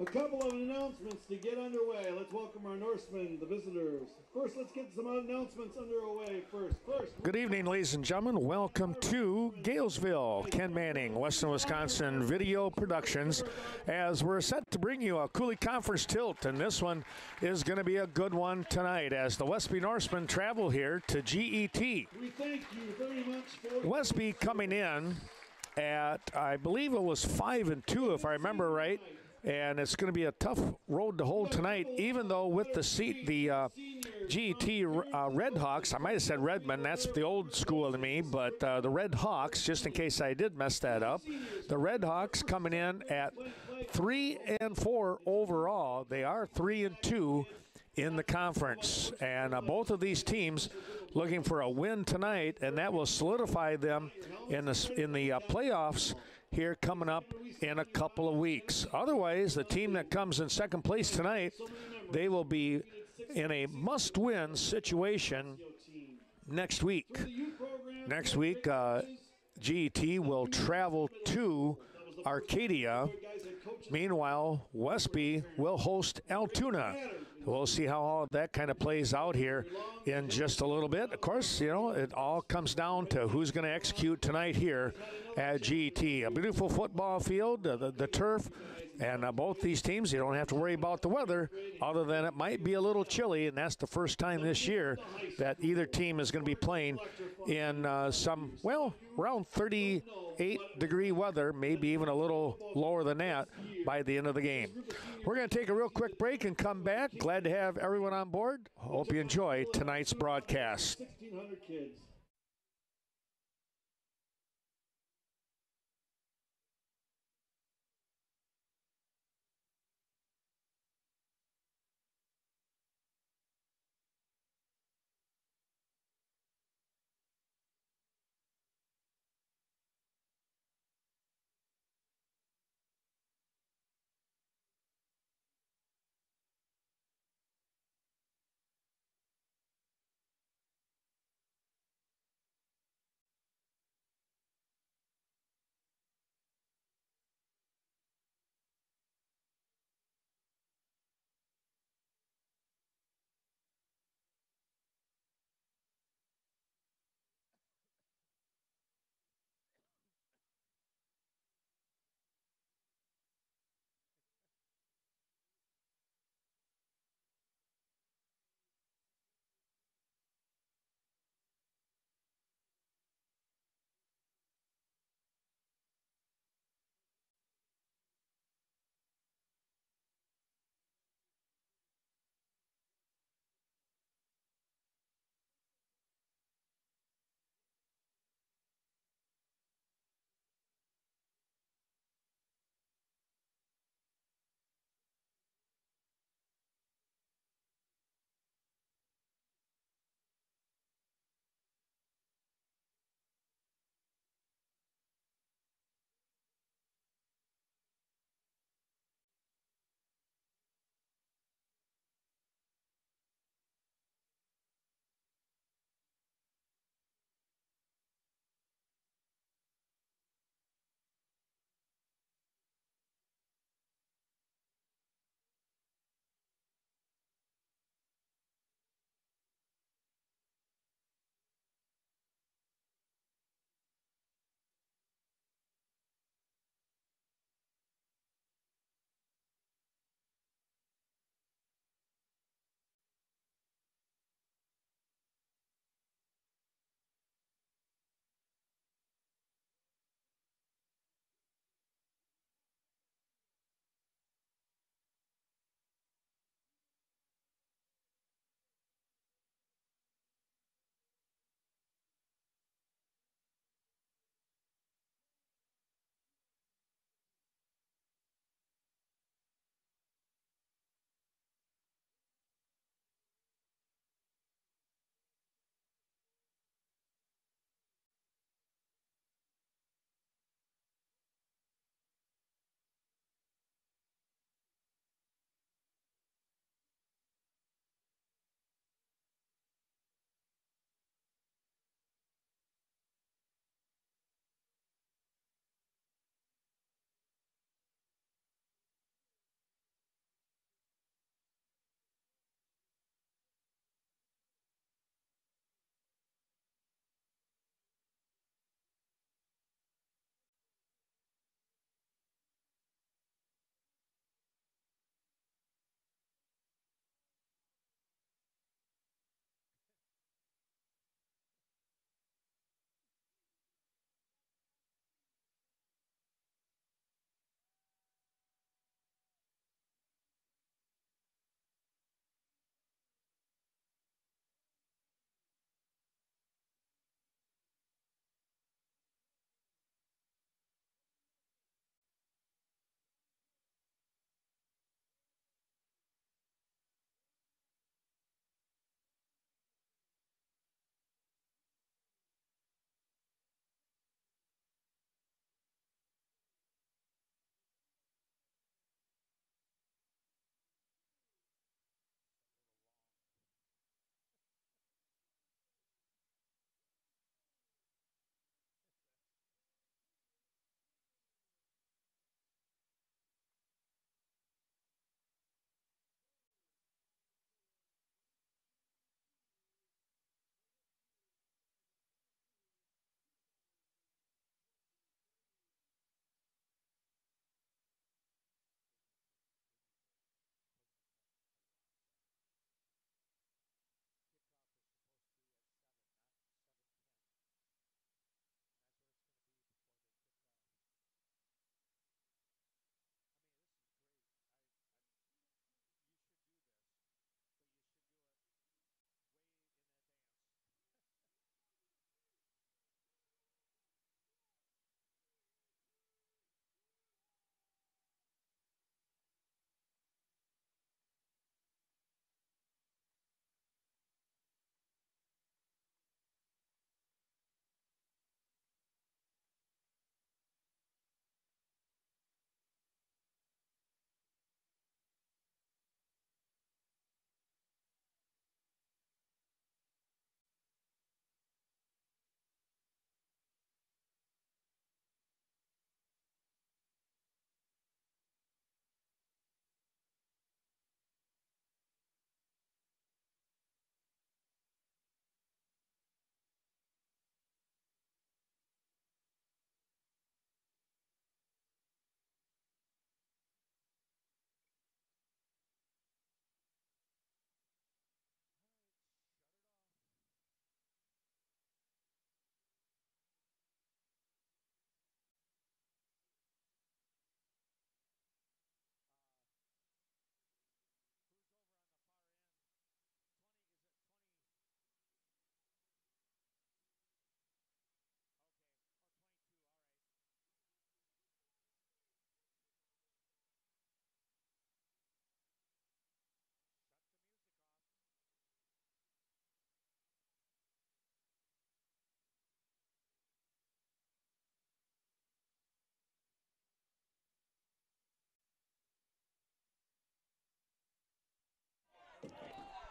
A couple of announcements to get underway. Let's welcome our Norsemen, the visitors. First, let's get some announcements underway first. First, Good evening, ladies and gentlemen. Welcome to Galesville. Ken Manning, Western Wisconsin Video Productions, as we're set to bring you a Coulee Conference tilt, and this one is going to be a good one tonight as the Westby Norsemen travel here to GET. we thank you very much for Westby coming in at, I believe it was five and two, if I remember right. And it's going to be a tough road to hold tonight, even though with the seat, the uh, GET uh, Red Hawks, I might have said Redmen, that's the old school to me, but uh, the Red Hawks, just in case I did mess that up, the Red Hawks coming in at three and four overall. They are three and two in the conference. And uh, both of these teams looking for a win tonight, and that will solidify them in the in the uh, playoffs here coming up in a couple of weeks. Otherwise, the team that comes in second place tonight, they will be in a must-win situation next week. Next week, uh, GET will travel to Arcadia. Meanwhile, Westby will host Altoona. We'll see how all that kind of plays out here in just a little bit. Of course, you know, it all comes down to who's going to execute tonight here at GT. A beautiful football field, uh, the, the turf, and uh, both these teams, you don't have to worry about the weather, other than it might be a little chilly, and that's the first time this year that either team is going to be playing in uh, some, well, around 38 degree weather, maybe even a little lower than that by the end of the game. We're going to take a real quick break and come back. Glad to have everyone on board. Hope you enjoy tonight's broadcast. 1,600 kids.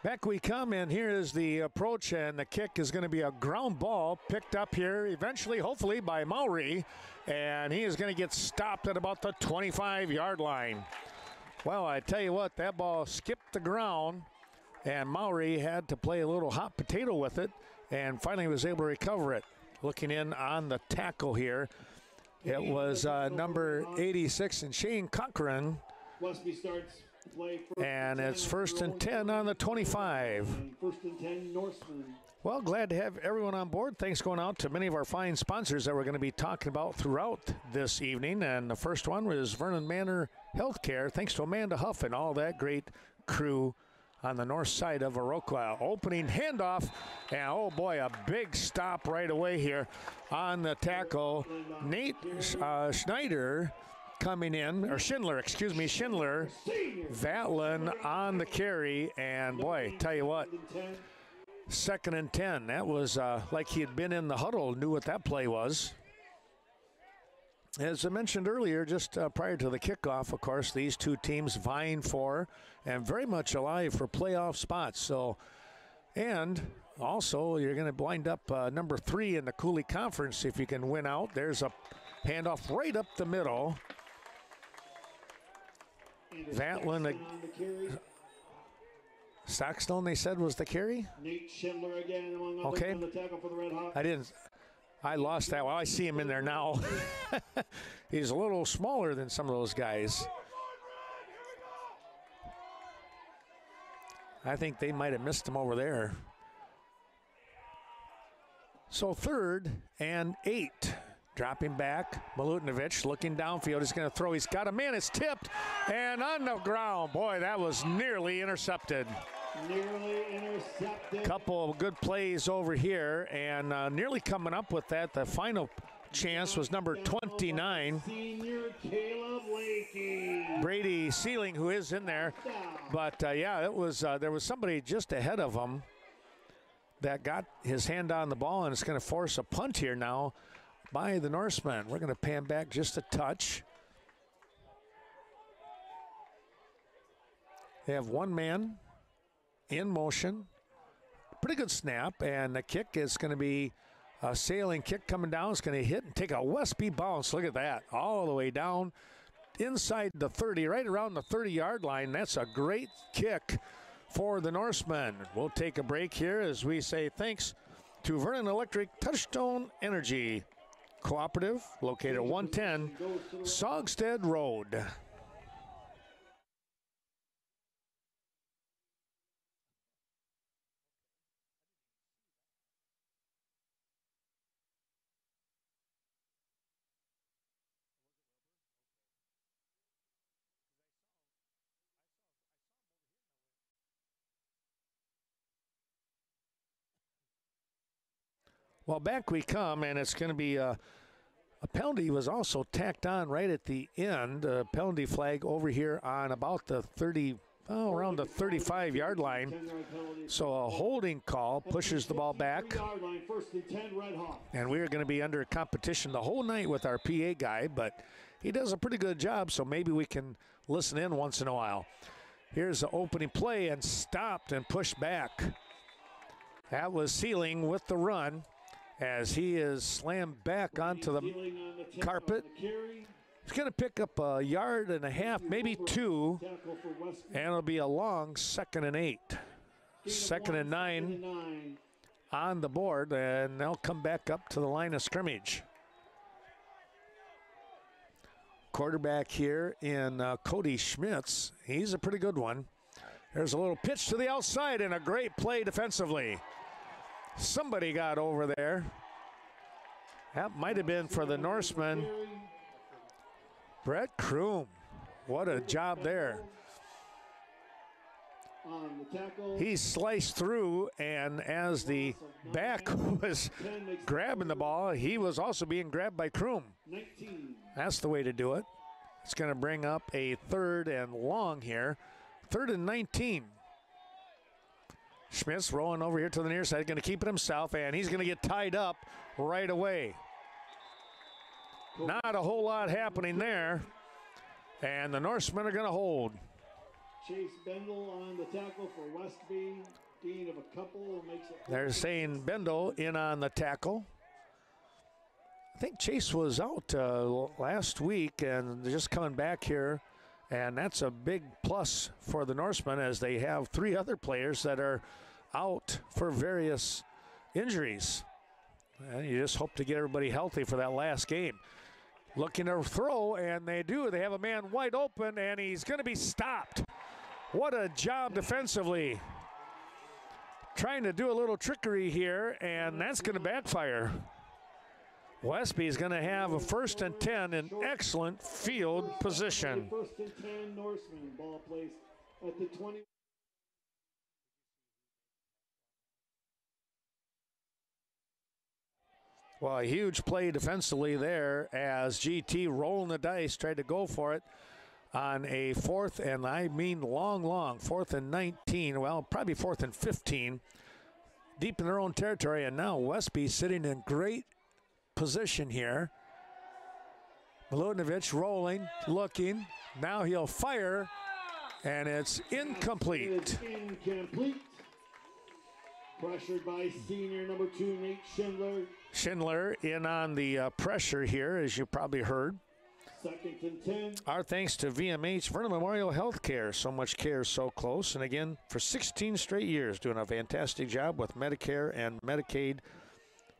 Back we come, and here is the approach, and the kick is going to be a ground ball picked up here eventually, hopefully, by Maury, and he is going to get stopped at about the 25 yard line. Well, I tell you what, that ball skipped the ground, and Maury had to play a little hot potato with it, and finally was able to recover it. Looking in on the tackle here, it was uh, number 86 and Shane Cochran. Starts And it's first and 10 on the 25. First and 10 Norseman. Well, glad to have everyone on board. Thanks going out to many of our fine sponsors that we're going to be talking about throughout this evening. And the first one was Vernon Manor Healthcare. Thanks to Amanda Huff and all that great crew on the north side of Viroqua. Opening handoff, and oh boy, a big stop right away here on the tackle. Nate uh, Schneider coming in, or Schindler, excuse me, Schindler. Vatlin on the carry, and boy, tell you what, Second and 10. second and 10. That was uh, like he had been in the huddle, knew what that play was. As I mentioned earlier, just uh, prior to the kickoff, of course, these two teams vying for and very much alive for playoff spots. So, and also, you're going to blind up uh, number three in the Coulee Conference if you can win out. There's a handoff right up the middle. Anders Vatlin, Saxton on the. Stockstone, they said, was the carry. Nate Schindler again among others Okay. the tackle for the Red Hawks. I didn't. I lost that. Well, I see him in there now. He's a little smaller than some of those guys. I think they might have missed him over there. So third and eight. Dropping back, Milutinovic looking downfield. He's going to throw. He's got a man. It's tipped and on the ground. Boy, that was nearly intercepted Nearly intercepted. couple of good plays over here and uh, nearly coming up with that. The final chance was number 29, Senior Caleb Lakey. Brady Sealing, who is in there. But uh, yeah, it was uh, there was somebody just ahead of him that got his hand on the ball, and it's going to force a punt here now by the Norsemen. We're going to pan back just a touch. They have one man in motion. Pretty good snap, and the kick is going to be a sailing kick coming down. It's going to hit and take a Westby bounce. Look at that, all the way down inside the 30, right around the 30 yard line. That's a great kick for the Norsemen. We'll take a break here as we say thanks to Vernon Electric Touchstone Energy Cooperative, located at 110 Goes Saugstad Road. Well, back we come, and it's going to be uh, a penalty was also tacked on right at the end. A penalty flag over here on about the 30, oh, around the 35 yard line. 10 yard penalty. So a holding call pushes the ball back, Yard line, first and 10 Red Hawks. and we are going to be under competition the whole night with our PA guy, but he does a pretty good job, so maybe we can listen in once in a while. Here's the opening play and stopped and pushed back. That was Sealing with the run as he is slammed back onto the carpet. He's going to pick up a yard and a half, maybe two, and it'll be a long second and eight. Second and and nine. on the board, and they'll come back up to the line of scrimmage. Quarterback here in uh, Cody Schmitz. He's a pretty good one. There's a little pitch to the outside and a great play defensively. Somebody got over there. That might have been for the Norseman. Brett Kroom. What a job there. He sliced through, and as the back was grabbing the ball, he was also being grabbed by Kroom. That's the way to do it. It's going to bring up a third and long here. Third and 19. Schmitz rolling over here to the near side, going to keep it himself, and he's going to get tied up right away. Not a whole lot happening there. And the Norsemen are going to hold. Chase Bendel on the tackle for Westby. Dean of a couple makes it. They're saying Bendel in on the tackle. I think Chase was out uh, last week and they're just coming back here. And that's a big plus for the Norsemen as they have three other players that are out for various injuries. And you just hope to get everybody healthy for that last game. Looking to throw, and they do. They have a man wide open, and he's going to be stopped. What a job defensively. Trying to do a little trickery here, and that's going to backfire. Westby is going to have a first and 10 in excellent field position. First and 10 Norseman. Ball placed at the 20. Well, a huge play defensively there as GT rolling the dice, tried to go for it on a fourth and I mean long, long, fourth and 19. Well, probably fourth and 15, deep in their own territory. And now Westby sitting in great position here. Milutinovic rolling, looking. Now he'll fire, and it's incomplete. It's incomplete. Pressured by senior number two, Nate Schindler. Schindler in on the uh, pressure here, as you probably heard. Second and 10. Our thanks to VMH Vernon Memorial Healthcare. So much care, so close. And again, for 16 straight years, doing a fantastic job with Medicare and Medicaid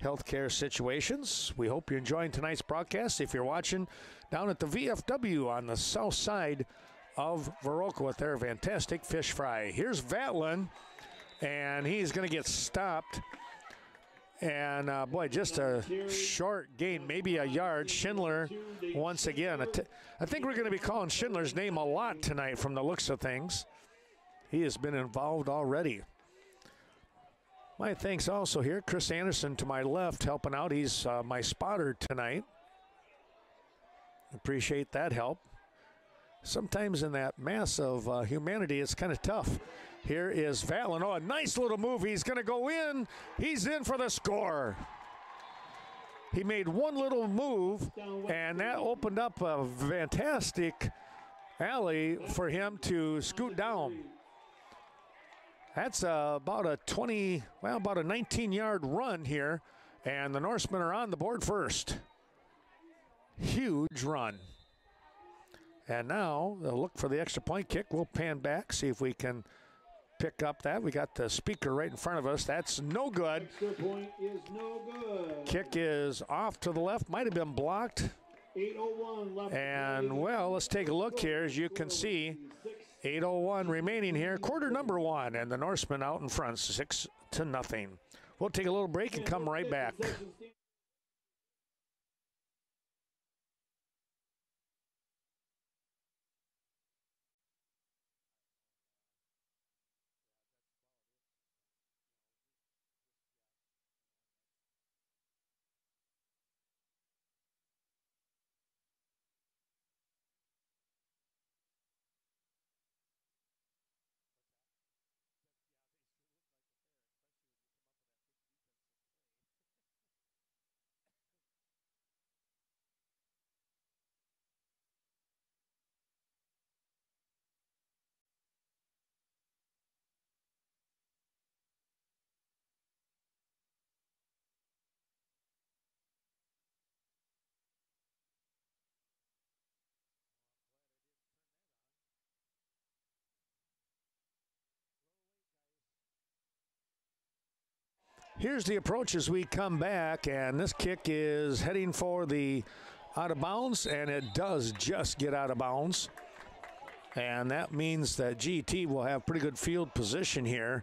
healthcare situations. We hope you're enjoying tonight's broadcast. If you're watching down at the VFW on the south side of Viroqua with their fantastic fish fry. Here's Vatlin, and he's going to get stopped. And uh, boy, just a short gain, maybe a yard. Schindler, once again. I, think we're going to be calling Schindler's name a lot tonight from the looks of things. He has been involved already. My thanks also here, Chris Anderson to my left helping out. He's uh, my spotter tonight. Appreciate that help. Sometimes in that mass of uh, humanity, it's kind of tough. Here is Valen. Oh, a nice little move. He's going to go in. He's in for the score. He made one little move, and that opened up a fantastic alley for him to scoot down. That's about a 20, well, about a 19 yard run here, and the Norsemen are on the board first. Huge run. And now they'll look for the extra point kick. We'll pan back, see if we can pick up that. We got the speaker right in front of us. That's no good. Is no good. Kick is off to the left, might have been blocked. 801 left. And well, let's take a look here. As you can see, 801 remaining here, quarter number one, and the Norsemen out in front, six to nothing. We'll take a little break and come right back. Here's the approach as we come back, and this kick is heading for the out of bounds, and it does just get out of bounds. And that means that GT will have pretty good field position here.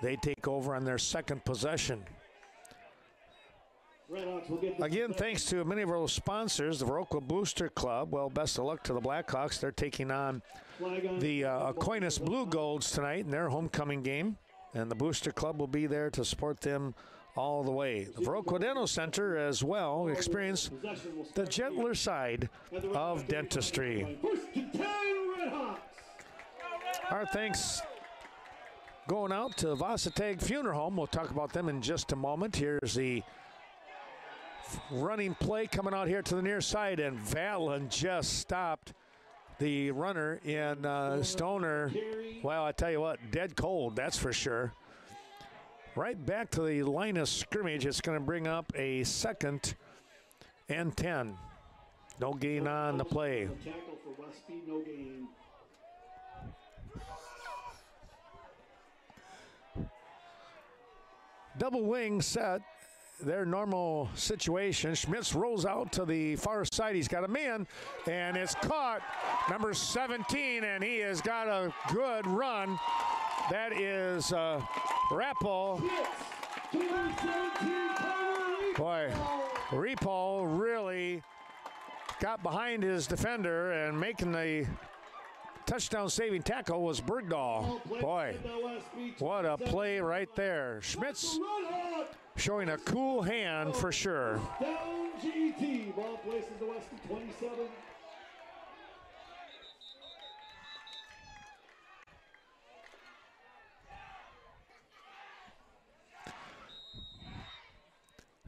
They take over on their second possession. Again, thanks to many of our sponsors, the Viroqua Booster Club. Well, best of luck to the Blackhawks. They're taking on the uh, Aquinas Blugolds tonight in their homecoming game and the Booster Club will be there to support them all the way. The Viroqua Center as well experience the gentler side of dentistry. Our thanks going out to Vosseteig Funeral Home. We'll talk about them in just a moment. Here's the running play coming out here to the near side, and Valen just stopped the runner in uh, Stoner. Well, I tell you what, dead cold, that's for sure. Right back to the line of scrimmage. It's going to bring up a second and 10. No gain on the play. Double wing set. Their normal situation. Schmitz rolls out to the far side. He's got a man, and it's caught. Number 17, and he has got a good run. That is uh, Rappel. Hits. 2017 Carter Boy. Repo really got behind his defender and making the touchdown saving tackle was Bergdahl. Boy, what a play right there. Schmitz showing a cool hand for sure. Down GT. Places Westby 27.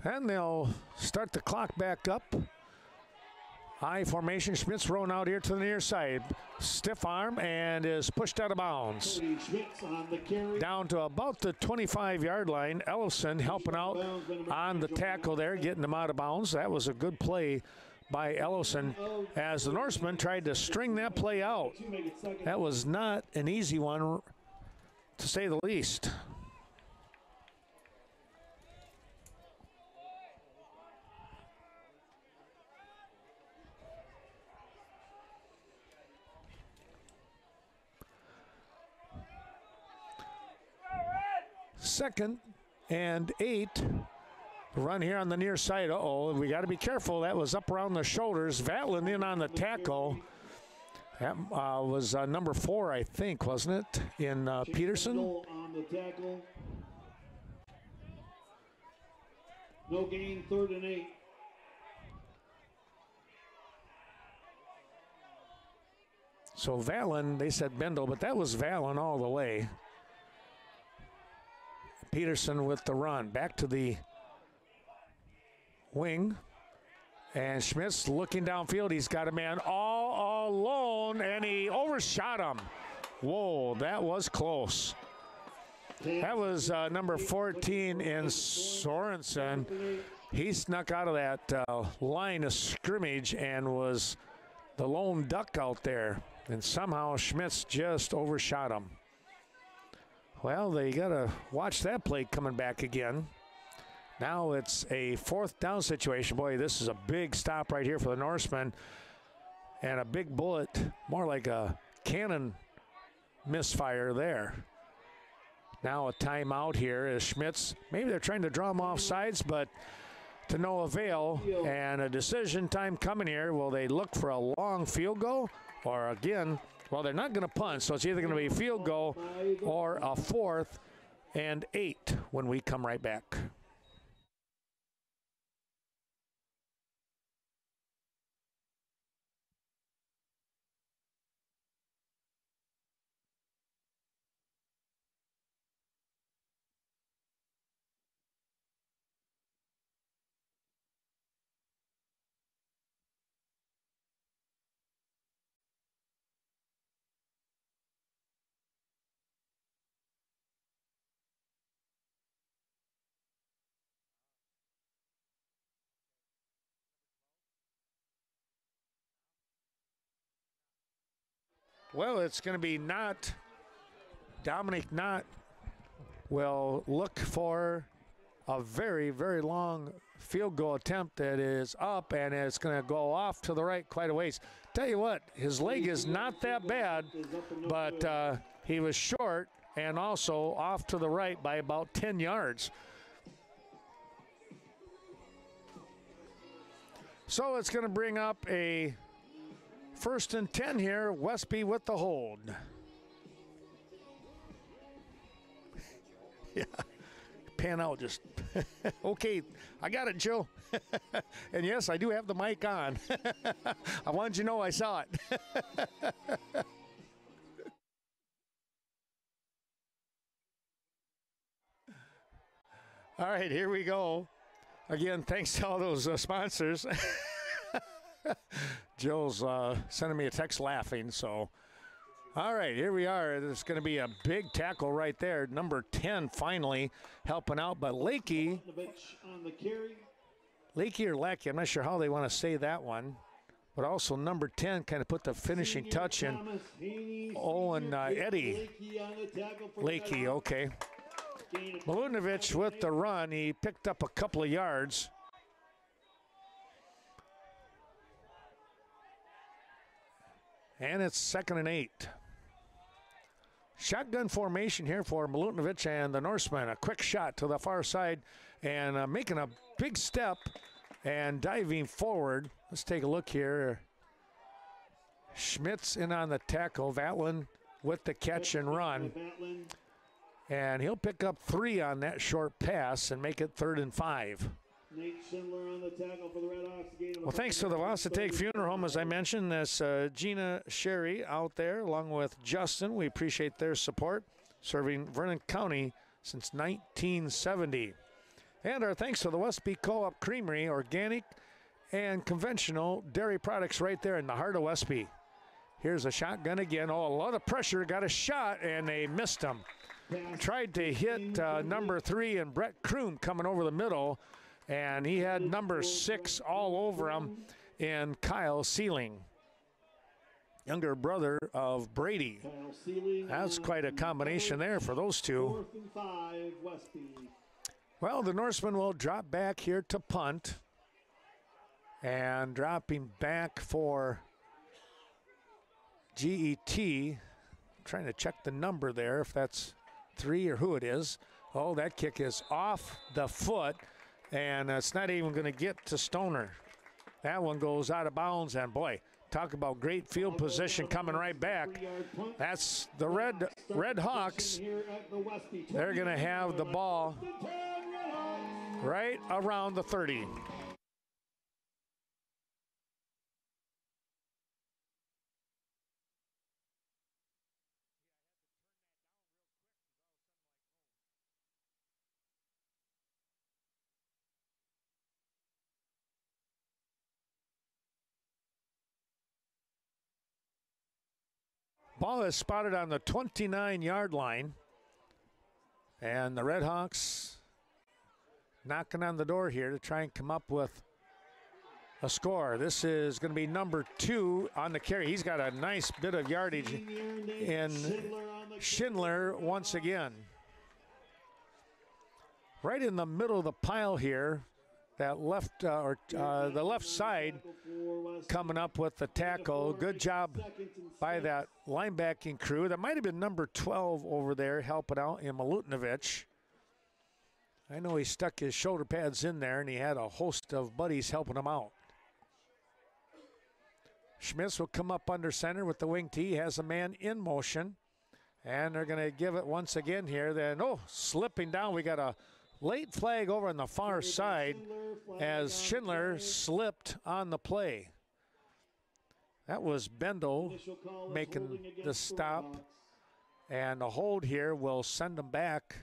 And they'll start the clock back up. High formation. Schmitz thrown out here to the near side. Stiff arm and is pushed out of bounds. Down to about the 25 yard line. Ellison helping out on the tackle there, getting him out of bounds. That was a good play by Ellison as the Norseman tried to string that play out. That was not an easy one, to say the least. Second and eight. Run here on the near side. Uh oh, we got to be careful. That was up around the shoulders. Vatlin in on the tackle. That uh, was uh, number four, I think, wasn't it? In uh, Peterson. On the tackle. No gain, third and eight. So Valen, they said Bendel, but that was Valen all the way. Peterson with the run. Back to the wing. And Schmitz looking downfield. He's got a man all alone, and he overshot him. Whoa, that was close. That was uh, number 14 in Sorensen. He snuck out of that uh, line of scrimmage and was the lone duck out there. And somehow Schmitz just overshot him. Well, they got to watch that play coming back again. Now it's a fourth down situation. Boy, this is a big stop right here for the Norsemen. And a big bullet, more like a cannon misfire there. Now a timeout here as Schmitz, maybe they're trying to draw him off sides, but to no avail. And a decision time coming here. Will they look for a long field goal? Or again, well, they're not going to punt, so it's either going to be a field goal or a fourth and eight when we come right back. Well, it's going to be not Dominic Knott will look for a very, very long field goal attempt that is up and it's going to go off to the right quite a ways. Tell you what, his leg is not that bad, but uh, he was short and also off to the right by about 10 yards. So it's going to bring up a First and 10 here, Westby with the hold. yeah, pan out just. okay, I got it, Joe. and yes, I do have the mic on. I wanted you to know I saw it. All right, here we go. Again, thanks to all those uh, sponsors. Jill's uh, sending me a text laughing. So, all right, here we are. There's going to be a big tackle right there. Number 10 finally helping out. But Lakey, on the carry. Lakey or Lackey, I'm not sure how they want to say that one. But also number 10 kind of put the finishing Senior touch in. Haney, Owen, senior uh, Eddie. Lakey on the tackle for Lakey, Red Hawks. okay. Milunovic with the run. He picked up a couple of yards. And it's second and eight. Shotgun formation here for Milunovic and the Norseman. A quick shot to the far side and uh, making a big step and diving forward. Let's take a look here. Schmitz in on the tackle. Vatlin with the catch and run. And he'll pick up three on that short pass and make it third and five. Nate Schindler on the tackle for the Red Hawks. Gain Well, thanks to the Vosseteig Funeral Home, as I mentioned, that's uh, Gina Sherry out there along with Justin. We appreciate their support, serving Vernon County since 1970. And our thanks to the Westby Co op Creamery, organic and conventional dairy products right there in the heart of Westby. Here's a shotgun again. Oh, a lot of pressure. Got a shot, and they missed him. Tried to hit uh, number three and Brett Kroom coming over the middle, and he had number six all over him in Kyle Sealing, younger brother of Brady. That's quite a combination there for those two. Well, the Norseman will drop back here to punt. And dropping back for GET. Trying to check the number there, if that's three or who it is. Oh, that kick is off the foot, and uh, it's not even going to get to Stoner. That one goes out of bounds, and boy, talk about great field position coming right back. That's the Red Red Hawks. They're going to have the ball The 10 Red Hawks. right around the 30. Ball is spotted on the 29 yard line. And the Red Hawks knocking on the door here to try and come up with a score. This is going to be number two on the carry. He's got a nice bit of yardage. The Schindler once again. Right in the middle of the pile here, that left uh, or uh, the left side tackle for Westby. coming up with the tackle. Good job by that linebacking crew. That might have been number 12 over there helping out in Milutinovic. I know he stuck his shoulder pads in there and he had a host of buddies helping him out. Schmitz will come up under center with the wing tee. Has a man in motion. And they're going to give it once again here. Then, oh, slipping down. We got a late flag over on the far side as Schindler slipped on the play. That was Bendel Initial call is making the stop. And the hold here will send them back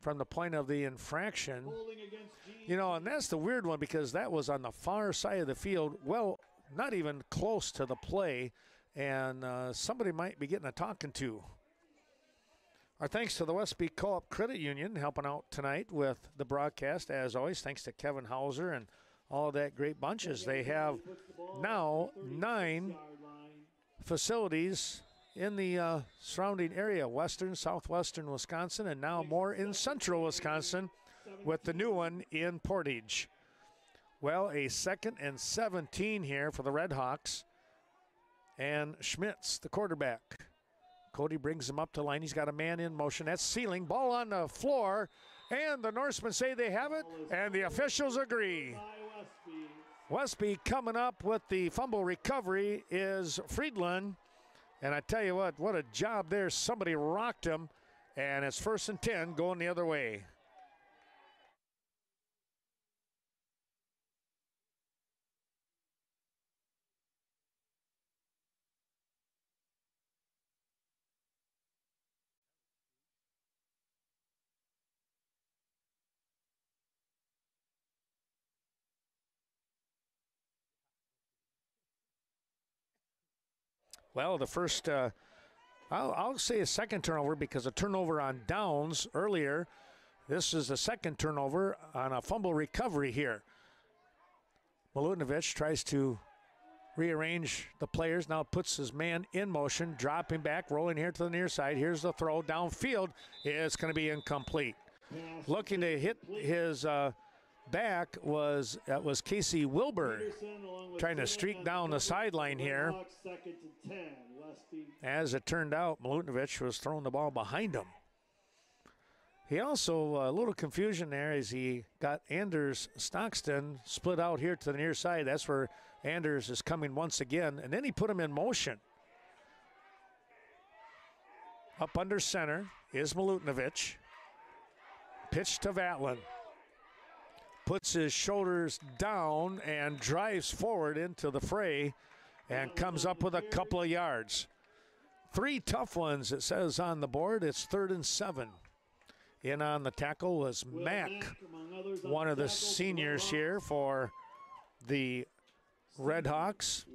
from the point of the infraction. Holding against G. You know, and that's the weird one because that was on the far side of the field, well, not even close to the play, and uh, somebody might be getting a talking to. Our thanks to the Westby Co op Credit Union helping out tonight with the broadcast. As always, thanks to Kevin Hauser and all that great bunches. They have now on the 36 nine facilities in the uh, surrounding area, western, southwestern Wisconsin, and now more in central Wisconsin with the new one in Portage. Well, a second and 17 here for the Red Hawks. And Schmitz, the quarterback. Cody brings him up to line. He's got a man in motion. That's Sealing. Ball on the floor. And the Norsemen say they have it, and the officials agree. By Westby. Westby coming up with the fumble recovery is Friedland. And I tell you what, what a job there. Somebody rocked him, and it's first and 10 going the other way. Well, the first, uh, I'll, I'll say a second turnover because a turnover on downs earlier. This is the second turnover on a fumble recovery here. Milutinovic tries to rearrange the players. Now puts his man in motion, dropping back, rolling here to the near side. Here's the throw downfield. It's going to be incomplete. Looking to hit his uh, back was that was Casey Wilbur Peterson along with trying to streak down the sideline here. Redhawks second to 10. Westby As it turned out, Milutinovic was throwing the ball behind him. He also, a little confusion there as he got Anders Stockton split out here to the near side. That's where Anders is coming once again. And then he put him in motion. Up under center is Milutinovic. Pitch to Vatlin. Puts his shoulders down and drives forward into the fray and comes up with a couple of yards. Three tough ones, it says on the board. It's third and seven. In on the tackle was Mack, one of the seniors here for the Redhawks.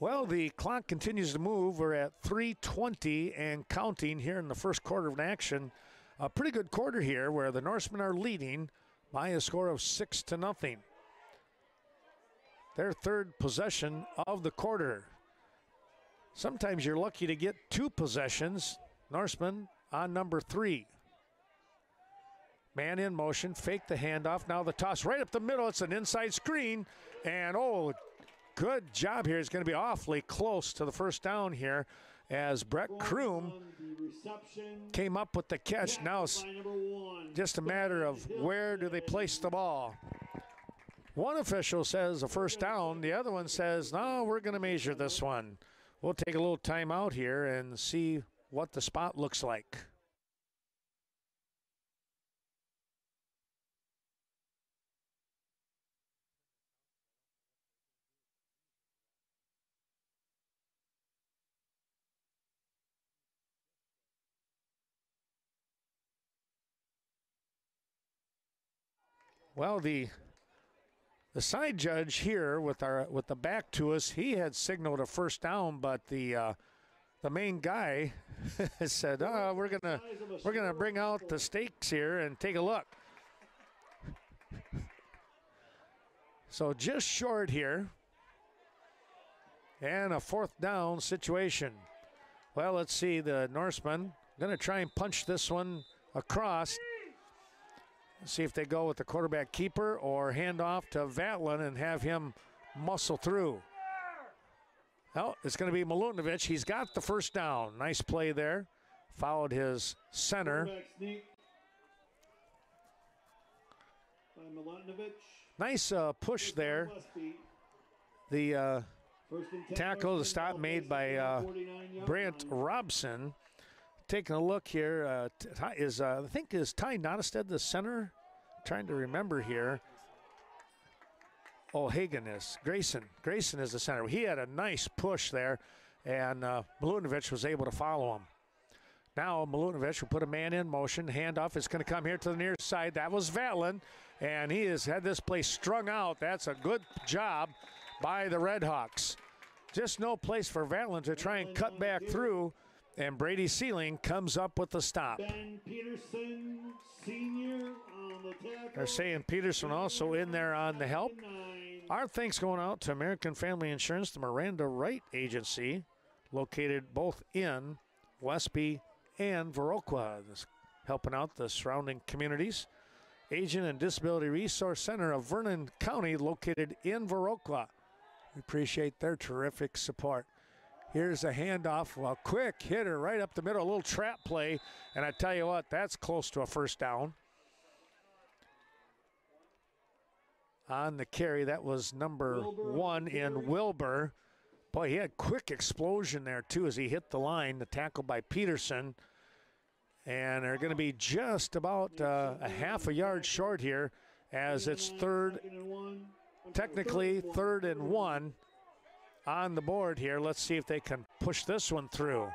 Well, the clock continues to move. We're at 3:20 and counting here in the first quarter of an action. A pretty good quarter here, where the Norsemen are leading by a score of six to nothing. Their third possession of the quarter. Sometimes you're lucky to get two possessions. Norseman on number three. Man in motion, fake the handoff. Now the toss right up the middle. It's an inside screen. And oh, good job here. It's going to be awfully close to the first down here as Brett Kroom on the reception. came up with the catch. Now it's by number one. just a matter of where do they place the ball. One official says a first down, the other one says, no, we're going to measure this one. We'll take a little time out here and see what the spot looks like. Well, the the side judge here with our with the back to us, he had signaled a first down, but the uh, the main guy said, oh, "We're gonna we're gonna bring out the stakes here and take a look." So just short here, and a fourth down situation. Well, let's see. The Norseman to try and punch this one across. See if they go with the quarterback keeper or hand off to Vatlin and have him muscle through. Oh, it's going to be Milutinovic. He's got the first down. Nice play there. Followed his center. By Nice uh, push there. The uh, First and 10, tackle, the stop made by uh, Brant. Robson. Taking a look here, uh, is uh, I think is Ty Nottestead the center? Trying to remember here. Oh, Hagen is Grayson. Grayson is the center. He had a nice push there, and uh, was able to follow him. Now Milutinovic will put a man in motion. Handoff is going to come here to the near side. That was Vatlin, and he has had this place strung out. That's a good job by the Redhawks. Just no place for Vatlin to try and cut back through, and Brady Sealing comes up with the stop. Ben Peterson, senior on the tackle. They're saying Peterson also in there on the help. Our thanks going out to American Family Insurance, the Miranda Wright Agency, located both in Westby and Viroqua, this- helping out the surrounding communities. Aging and Disability Resource Center of Vernon County, located in Viroqua. We appreciate their terrific support. Here's a handoff, a quick hitter right up the middle, a little trap play, and I tell you what, that's close to a first down. on the carry. That was number Wilbur one in. Wilbur. Boy, he had quick explosion there too as he hit the line. The tackle by Peterson, and they're going to be just about uh, a half a yard short here, as it's third, technically third and one on the board here. Let's see if they can push this one through.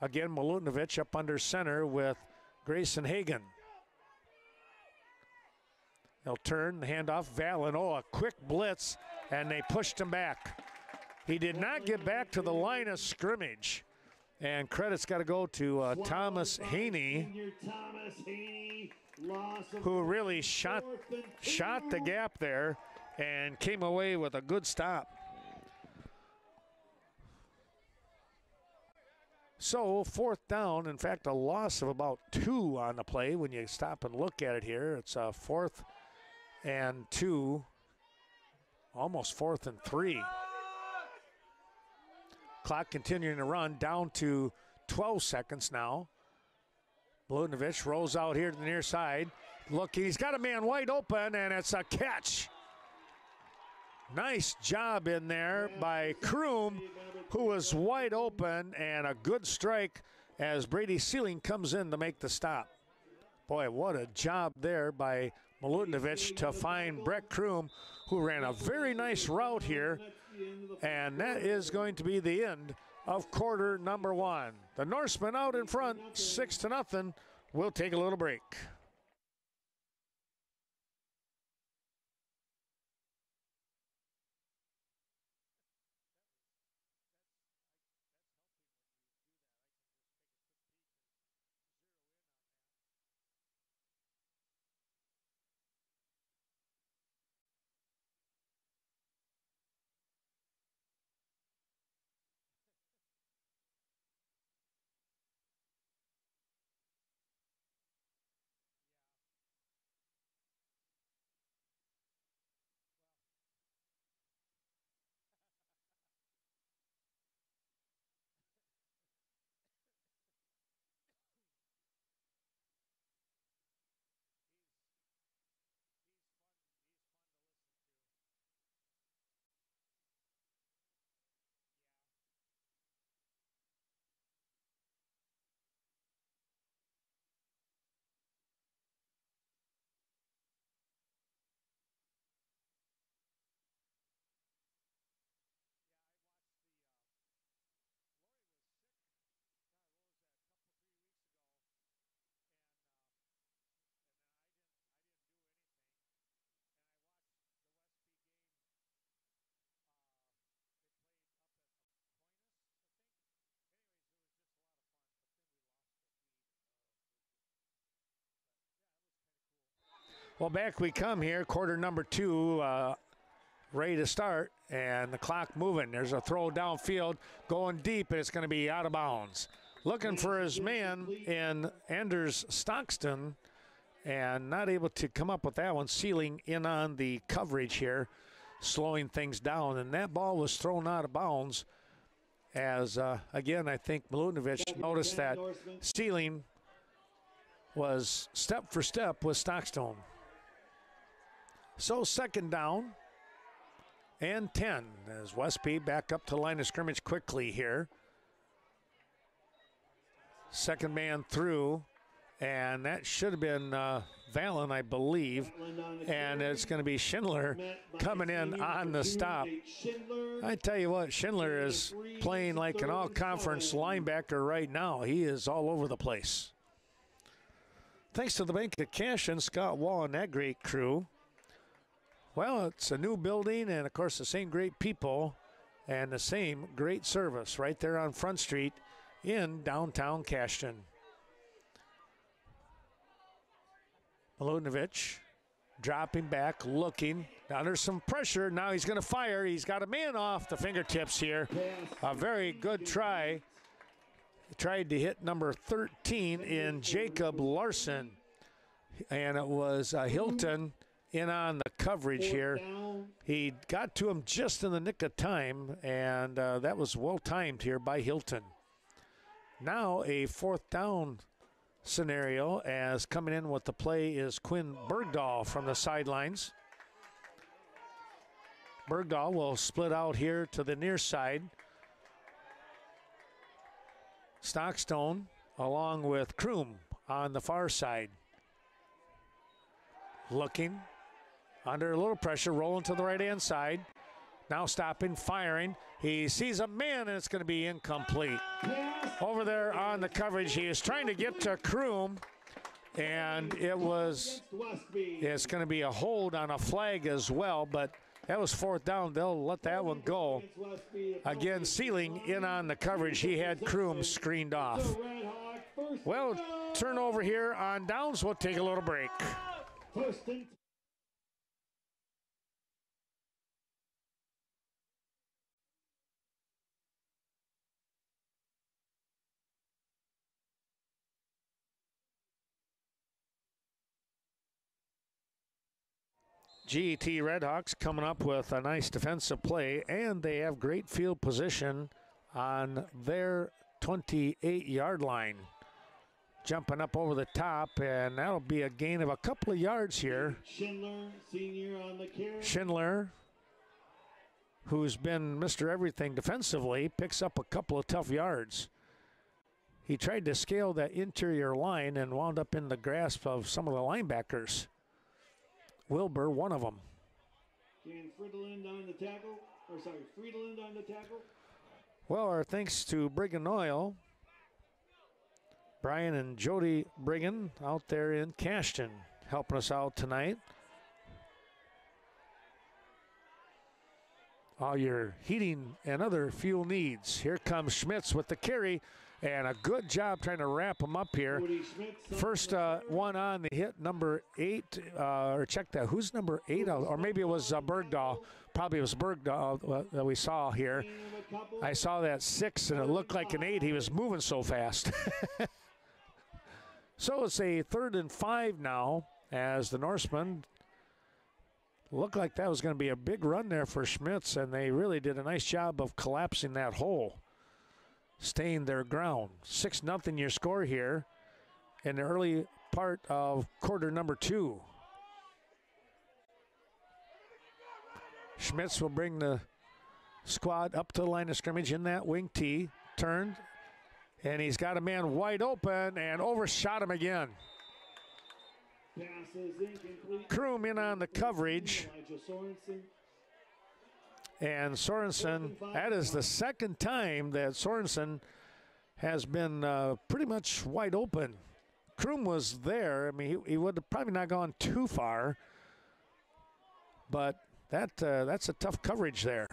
Again, Milutinovic up under center with Grayson Hagan. They'll turn the handoff. Valen, oh, a quick blitz, and they pushed him back. He did not get back to the line of scrimmage. And credit's got to go to uh, Thomas Haney, who really shot shot the gap there and came away with a good stop. So, fourth down, in fact, a loss of about two on the play when you stop and look at it here. It's a fourth and two, almost fourth and three. Clock continuing to run down to 12 seconds now. Blunovich rolls out here to the near side. Look, he's got a man wide open, and it's a catch. Nice job in there by Kroom, who was wide open, and a good strike as Brady Sealing comes in to make the stop. Boy, what a job there by Milutinovic to find Brett Kroom, who ran a very nice route here. And that is going to be the end of quarter number one. The Norsemen out in front, six to nothing. We'll take a little break. Well, back we come here, quarter number two, uh, ready to start, and the clock moving. There's a throw downfield going deep, and it's going to be out of bounds. Looking for his man in Anders Stockton, and not able to come up with that one. Sealing in on the coverage here, slowing things down, and that ball was thrown out of bounds. As uh, again, I think Milutinovic noticed that Sealing was step for step with Stockstone. So second down and 10 as Westby back up to line of scrimmage quickly here. Second man through, and that should have been uh, Valen, I believe. And it's going to be Schindler coming in on the stop. I tell you what, Schindler is playing like an all conference linebacker right now. He is all over the place. Thanks to the Bank of Cashton Scott Wall and that great crew. Well, it's a new building, and of course, the same great people and the same great service right there on Front Street in downtown Cashton. Milutinovic dropping back, looking under some pressure. Now he's going to fire. He's got a man off the fingertips here. A very good try. Tried to hit number 13 in Jacob Larson, and it was uh, Hilton in on the coverage here. He got to him just in the nick of time, and uh, that was well timed here by Hilton. Now a fourth down scenario as coming in with the play is Quinn Bergdahl from the sidelines. Bergdahl will split out here to the near side. Stockstone along with Kroom on the far side. Looking under a little pressure, rolling to the right hand side. Now stopping, firing. He sees a man, and it's going to be incomplete. Over there on the coverage, he is trying to get to Kroom, and it was. It's going to be a hold on a flag as well, but That was fourth down. They'll let that one go. Again, Sealing in on the coverage. He had Kroom screened off. Well, turnover here on downs. We'll take a little break. GET Redhawks coming up with a nice defensive play, and they have great field position on their 28 yard line. Jumping up over the top, and that'll be a gain of a couple of yards here. Schindler, senior on the carry. Schindler, who's been Mr. Everything defensively, picks up a couple of tough yards. He tried to scale that interior line and wound up in the grasp of some of the linebackers. Wilbur, one of them. Dan on the tackle. Or sorry, Friedland on the tackle. Well, our thanks to Brigham Oil, Brian and Jody Brigham out there in Cashton helping us out tonight. All your heating and other fuel needs. Here comes Schmitz with the carry and a good job trying to wrap him up here. Cody Schmitz. on First uh, one on the hit, number eight, uh, or check that. Who's number eight? Or maybe it was uh, Bergdahl. Probably it was Bergdahl uh, that we saw here. Gain of a couple. I saw that six and it looked like an eight. He was moving so fast. so it's a third and five now as the Norsemen looked like that was going to be a big run there for Schmitz, and they really did a nice job of collapsing that hole, staying their ground. 6 nothing your score here in the early part of quarter number two. Schmitz will bring the squad up to the line of scrimmage in that wing tee, turned, and he's got a man wide open and overshot him again. Is in on the coverage. And Sorensen, that is the second time that Sorensen has been uh, pretty much wide open. Kroom was there. I mean, he, he would have probably not gone too far, but that uh, that's a tough coverage there.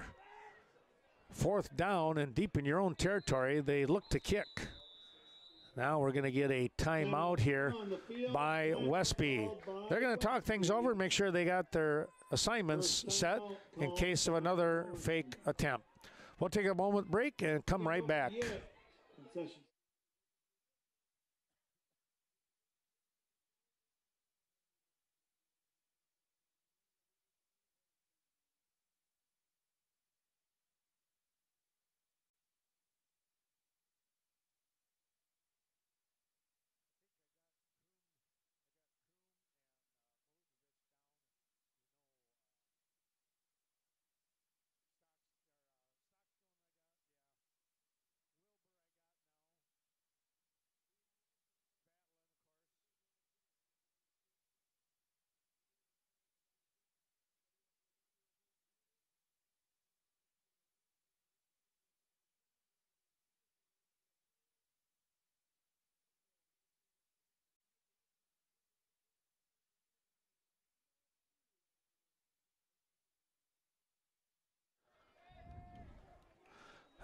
Fourth down and deep in your own territory, they look to kick. Now we're going to get a timeout here by Westby. They're going to talk things over and make sure they got their assignments set in case of another fake attempt. We'll take a moment break and come right back.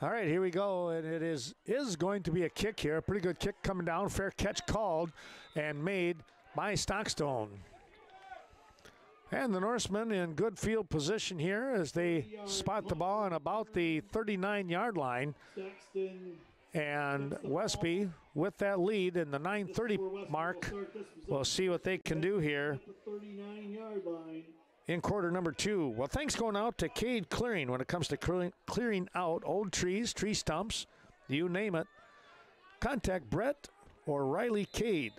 All right, here we go, and it is is going to be a kick here. A pretty good kick coming down. Fair catch called and made by Stockstone. And the Norsemen in good field position here as they spot the ball on about the 39 yard line. And Westby with that lead in the 930 mark. We'll see what they can do here At the 39 yard line. in quarter number two. Well, thanks going out to Cade Clearing when it comes to clearing, out old trees, tree stumps, you name it. Contact Brett or Riley Cade.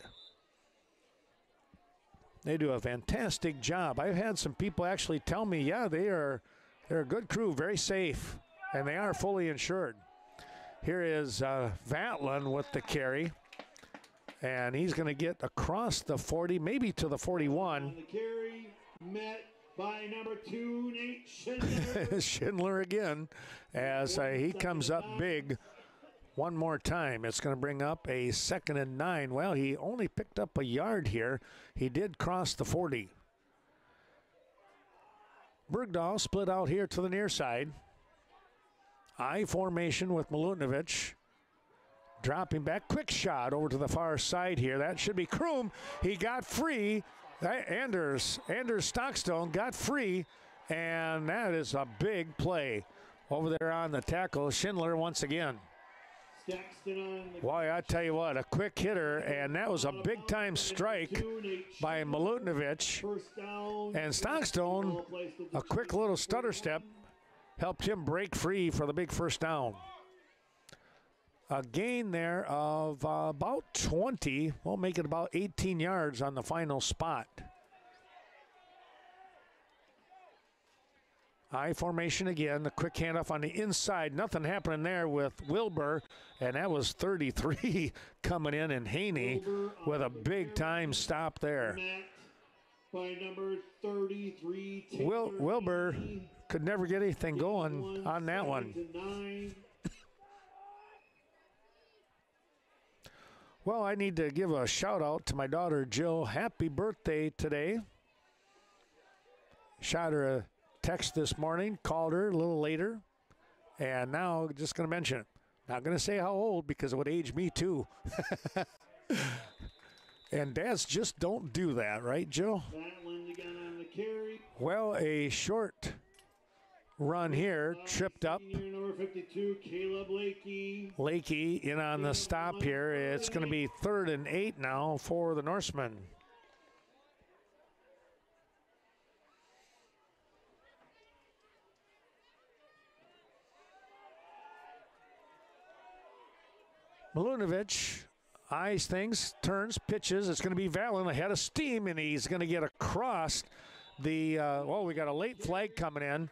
They do a fantastic job. I've had some people actually tell me, yeah, they are they're a good crew, very safe, and they are fully insured. Here is uh, Vatlin with the carry, and he's going to get across the 40, maybe to the 41. On the carry, met by number two, Nate Schindler. Schindler again as uh, he comes up big one more time. It's going to bring up a second and nine. Well, he only picked up a yard here. He did cross the 40. Bergdahl split out here to the near side. I formation with Milutinovic. Dropping back, quick shot over to the far side here. That should be Kroom. He got free. Anders, Anders Stockstone got free, and that is a big play over there on the tackle. Schindler once again. Boy, I tell you what, a quick hitter, and that was a big time strike by Milutinovic. And Stockstone, a quick little stutter step, helped him break free for the big first down. A gain there of uh, about 20. We'll make it about 18 yards on the final spot. I formation again. The quick handoff on the inside. Nothing happening there with Wilbur. And that was 33 coming in, and Haney with a big time stop there. By number 33, Wil- Wilbur could never get anything going on that one. Well, I need to give a shout out to my daughter Jill. Happy birthday today. Shot her a text this morning, called her a little later, and now just going to mention it. Not going to say how old because it would age me too. and dads just don't do that, right, Jill? Well, a short run here, tripped up. Lakey in on the stop here. It's going to be third and eight now for the Norsemen. Milutinovic eyes things, turns, pitches. It's going to be Valen ahead of steam, and he's going to get across the. Uh, oh, we got a late flag coming in.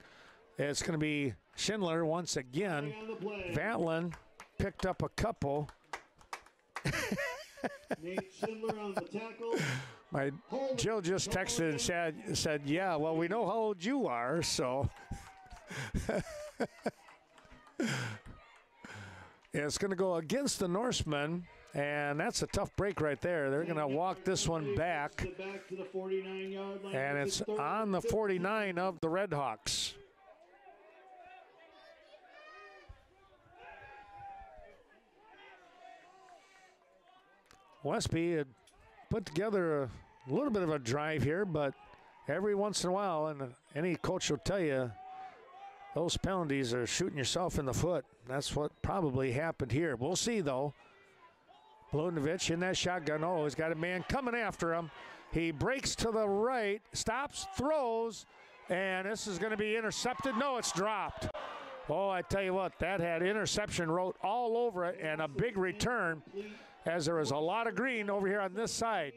It's going to be Schindler once again. Valen picked up a couple. Nate Schindler on the tackle. My Jill just texted and said, said, "Yeah, well, we know how old you are, so." it's going to go against the Norsemen, and that's a tough break right there. They're going to walk this one back, and it's on the 49 of the Redhawks. Westby had put together a little bit of a drive here, but every once in a while, and any coach will tell you, those penalties are shooting yourself in the foot. That's what probably happened here. We'll see, though. Milutinovic in that shotgun. Oh, he's got a man coming after him. He breaks to the right, stops, throws, and this is going to be intercepted. No, it's dropped. Oh, I tell you what, that had interception wrote all over it and a big return as there is a lot of green over here on this side.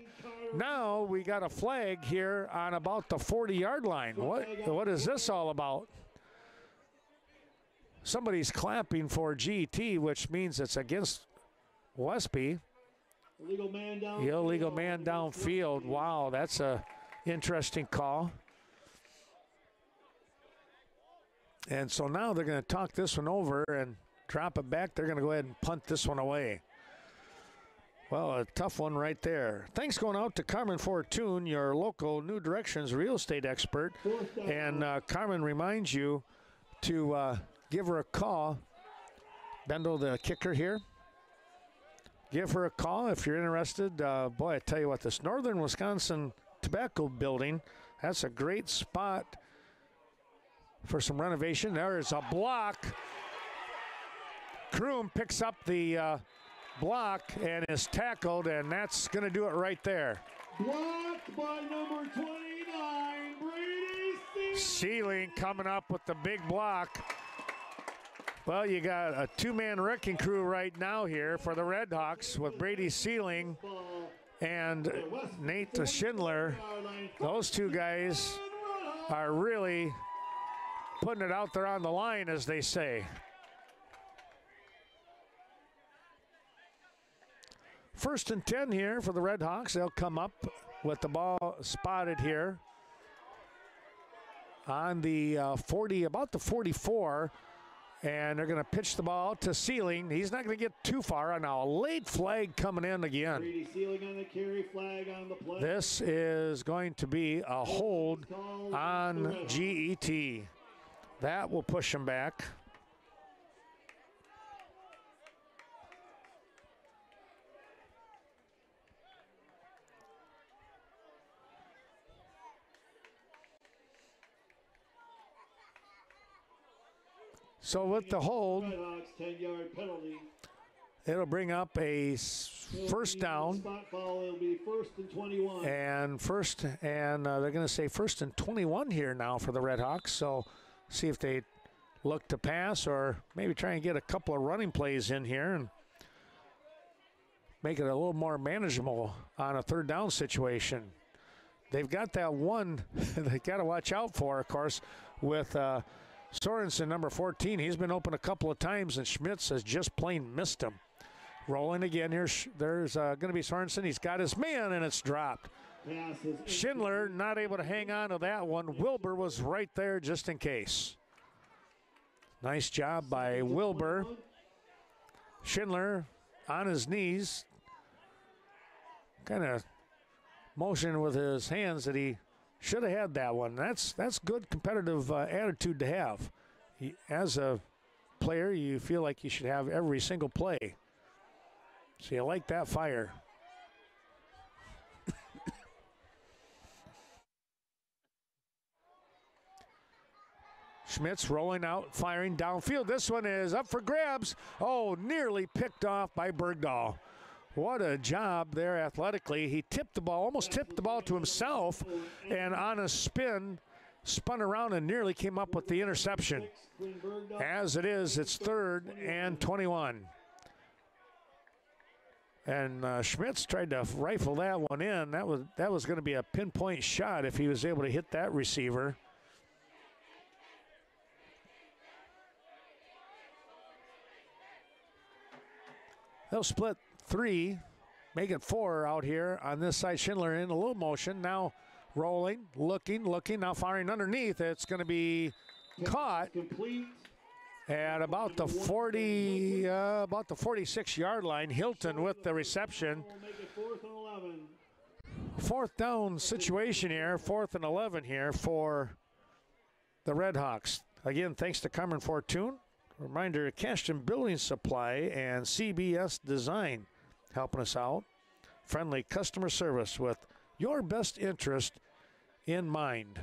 Now we got a flag here on about the 40 yard line. What, what is this all about? Somebody's clapping for GT, which means it's against Westby. Illegal man down. Illegal man downfield. Wow, that's a interesting call. And so now they're going to talk this one over and drop it back. They're going to go ahead and punt this one away. Well, a tough one right there. Thanks going out to Carmen Fortune, your local New Directions real estate expert. And uh, Carmen reminds you to uh, give her a call. Bendel, the kicker here. Give her a call if you're interested. Uh, boy, I tell you what, this Northern Wisconsin Tobacco Building, that's a great spot for some renovation. There's a block. Kroom picks up the uh, block and is tackled, and that's going to do it right there. Blocked by number 29, Brady Sealing coming up with the big block. Well, you got a two-man wrecking crew right now here for the Redhawks with Brady Sealing and Nate Schindler. Those two guys are really putting it out there on the line, as they say. First and 10 here for the Red Hawks. They'll come up with the ball spotted here on the uh, 40, about the 44. And they're going to pitch the ball to Sealing. He's not going to get too far. Now, a late flag coming in again. Brady on the carry flag on the play. This is going to be a hold on GET. That will push him back. So with the hold, Redhawks 10 yard penalty. it'll bring up a first down Spot foul. It'll be first and 21. and first, and uh, they're going to say first and 21 here now for the Red Hawks. So see if they look to pass or maybe try and get a couple of running plays in here and make it a little more manageable on a third down situation. They've got that one they got to watch out for, of course, with uh, Sorensen, number 14. He's been open a couple of times, and Schmitz has just plain missed him. Rolling again here. There's uh, going to be Sorensen. He's got his man, and it's dropped. Schindler not able to hang on to that one. Wilbur was right there just in case. Nice job by Wilbur. Schindler on his knees, kind of motioning with his hands that he should have had that one. That's that's good competitive uh, attitude to have. He, as a player, you feel like you should have every single play. So you like that fire. Schmitz rolling out, firing downfield. This one is up for grabs. Oh, nearly picked off by Bergdahl. What a job there athletically. He tipped the ball, almost tipped the ball to himself, and on a spin, spun around and nearly came up with the interception. As it is, it's third and 21. And uh, Schmitz tried to rifle that one in. That was that was going to be a pinpoint shot if he was able to hit that receiver. They'll split three, making four out here on this side. Schindler in a little motion now, rolling, looking, looking, now firing underneath. It's going to be caught at about the 40, uh, about the 46 yard line. Hilton with the reception. Fourth and 11. Fourth down situation here, fourth and 11 here for the Redhawks. Again, thanks to Cameron Fortune. Reminder Cashton Building Supply and CBS Design helping us out. Friendly customer service with your best interest in mind.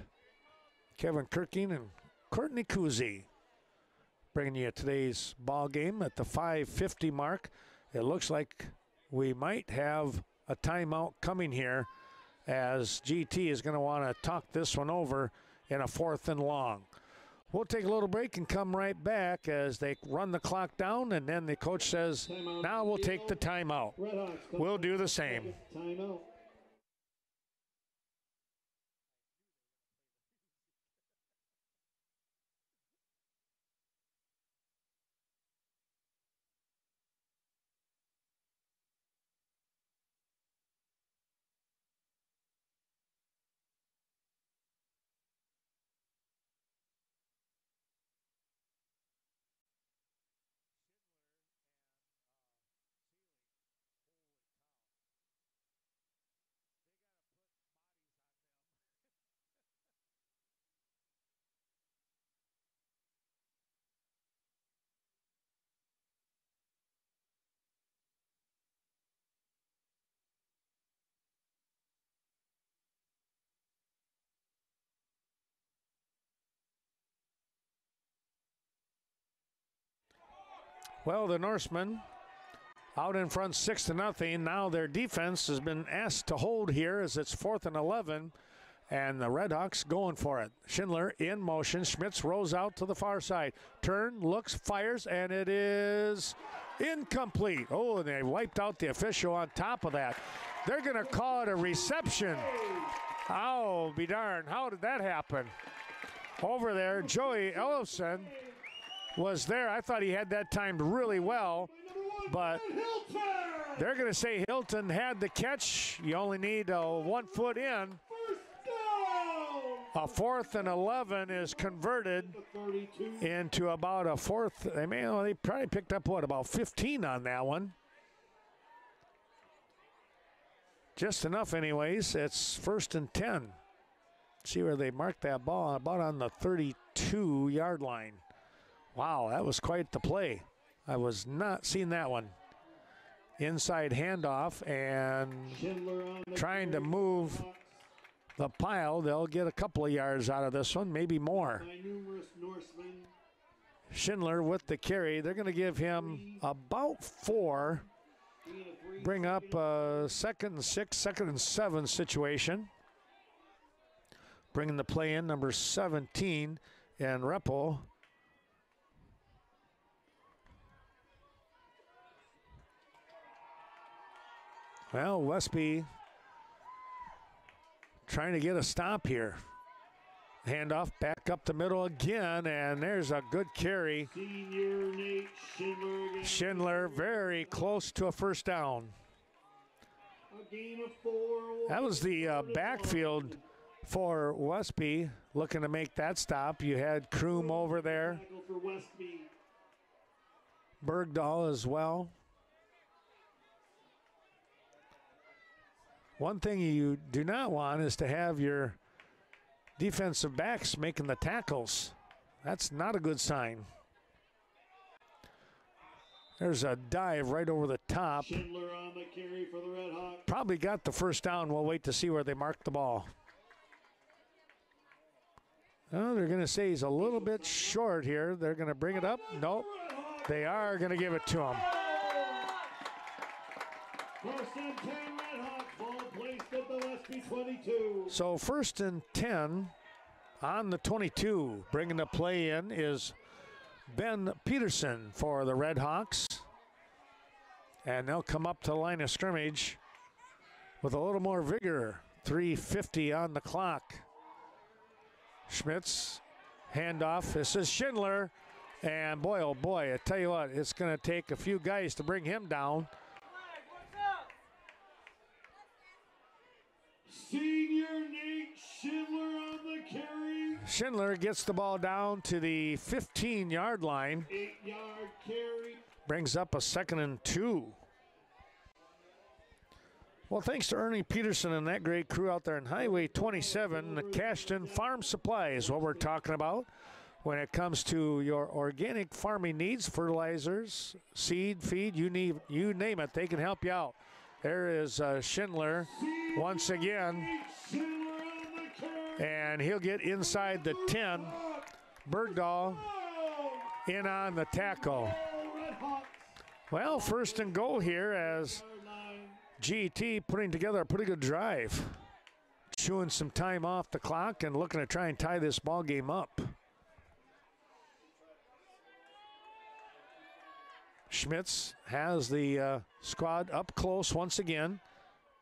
Kevin Kirking and Courtney Kuzi bringing you today's ball game at the 550 mark. It looks like we might have a timeout coming here as GT is going to want to talk this one over in a fourth and long. We'll take a little break and come right back as they run the clock down, and then the coach says, Now we'll take the timeout. We'll do the same. Timeout. Well, the Norsemen out in front six to nothing. Now their defense has been asked to hold here as it's fourth and 11. And the Redhawks going for it. Schindler in motion. Schmitz rolls out to the far side. Turn, looks, fires, and it is incomplete. Oh, and they wiped out the official on top of that. They're going to call it a reception. Oh, be darned. How did that happen? Over there, Joey Ellison was there. I thought he had that timed really well, but they're going to say Hilton had the catch. You only need uh, one foot in. A fourth and 11 is converted into about a fourth. They may well, they probably picked up what about 15 on that one. Just enough, anyways. It's first and 10. See where they marked that ball about on the 32 yard line. Wow, that was quite the play. I was not seeing that one. Inside handoff and Schindler on the Trying to move. The pile. They'll get a couple of yards out of this one, maybe more. By numerous Norsemen. Schindler with the carry. They're going to give him about four. Gain of three. Bring up a second and six, second and seven situation. Bringing the play in, number 17, and Repo. Well, Westby trying to get a stop here. Handoff back up the middle again, and there's a good carry. Schindler. Schindler very close to a first down. A four. That was the uh, backfield for Westby looking to make that stop. You had Kroom over there. Bergdahl as well. One thing you do not want is to have your defensive backs making the tackles. That's not a good sign. There's a dive right over the top. Schindler on the carry for the Red Hawks. Probably got the first down. We'll wait to see where they mark the ball. Oh, they're going to say he's a little bit short here. They're going to bring it up. Nope. They are going to give it to him. First and 10 Red Hawks. At the Westby 22. So first and 10 on the 22. Bringing the play in is Ben Peterson for the Red Hawks. And they'll come up to the line of scrimmage with a little more vigor. 350 on the clock. Schmitz, handoff. This is Schindler. And boy, oh boy, I tell you what, it's going to take a few guys to bring him down. Senior Nate Schindler on the carry. Schindler gets the ball down to the 15 yard line. Eight yard carry. brings up a second and two. Well, thanks to Ernie Peterson and that great crew out there on Highway 27, the Cashton Farm Supply is what we're talking about when it comes to your organic farming needs, fertilizers, seed, feed, you need, you name it, they can help you out. There is uh, Schindler once again, and he'll get inside the 10. Bergdahl in on the tackle. Well, first and goal here as GT putting together a pretty good drive. Chewing some time off the clock and looking to try and tie this ball game up. Schmitz has the uh, squad up close once again.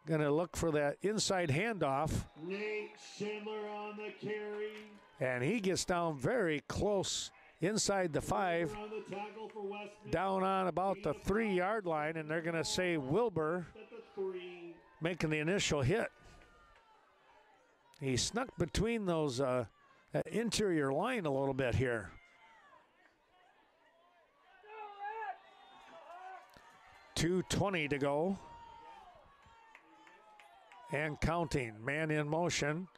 Going to look for that inside handoff, Nate Schindler on the carry. and he gets down very close inside the five, the down on about the three yard line, and they're going to say Wilbur the making the initial hit. He snuck between those uh, interior line a little bit here. Two twenty to go, and counting. Man in motion,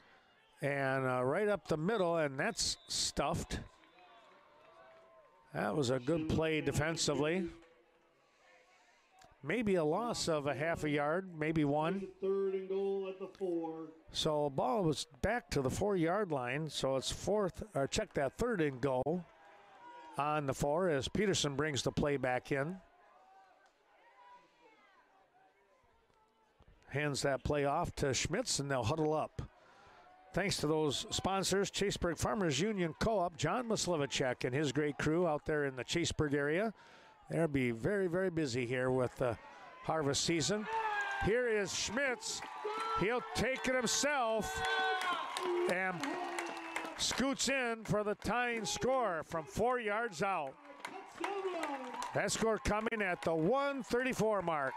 and uh, right up the middle, and that's stuffed. That was a good play defensively. Maybe a loss of a half a yard, maybe one. Third and goal at the four. So ball was back to the four yard line. So it's fourth, or check that third and goal on the four as Peterson brings the play back in. Hands that play off to Schmitz and they'll huddle up. Thanks to those sponsors, Chaseburg Farmers Union Co op, John Maslivacek and his great crew out there in the Chaseburg area. They'll be very, very busy here with the harvest season. Here is Schmitz. He'll take it himself and scoots in for the tying score from four yards out. That score coming at the 134 mark.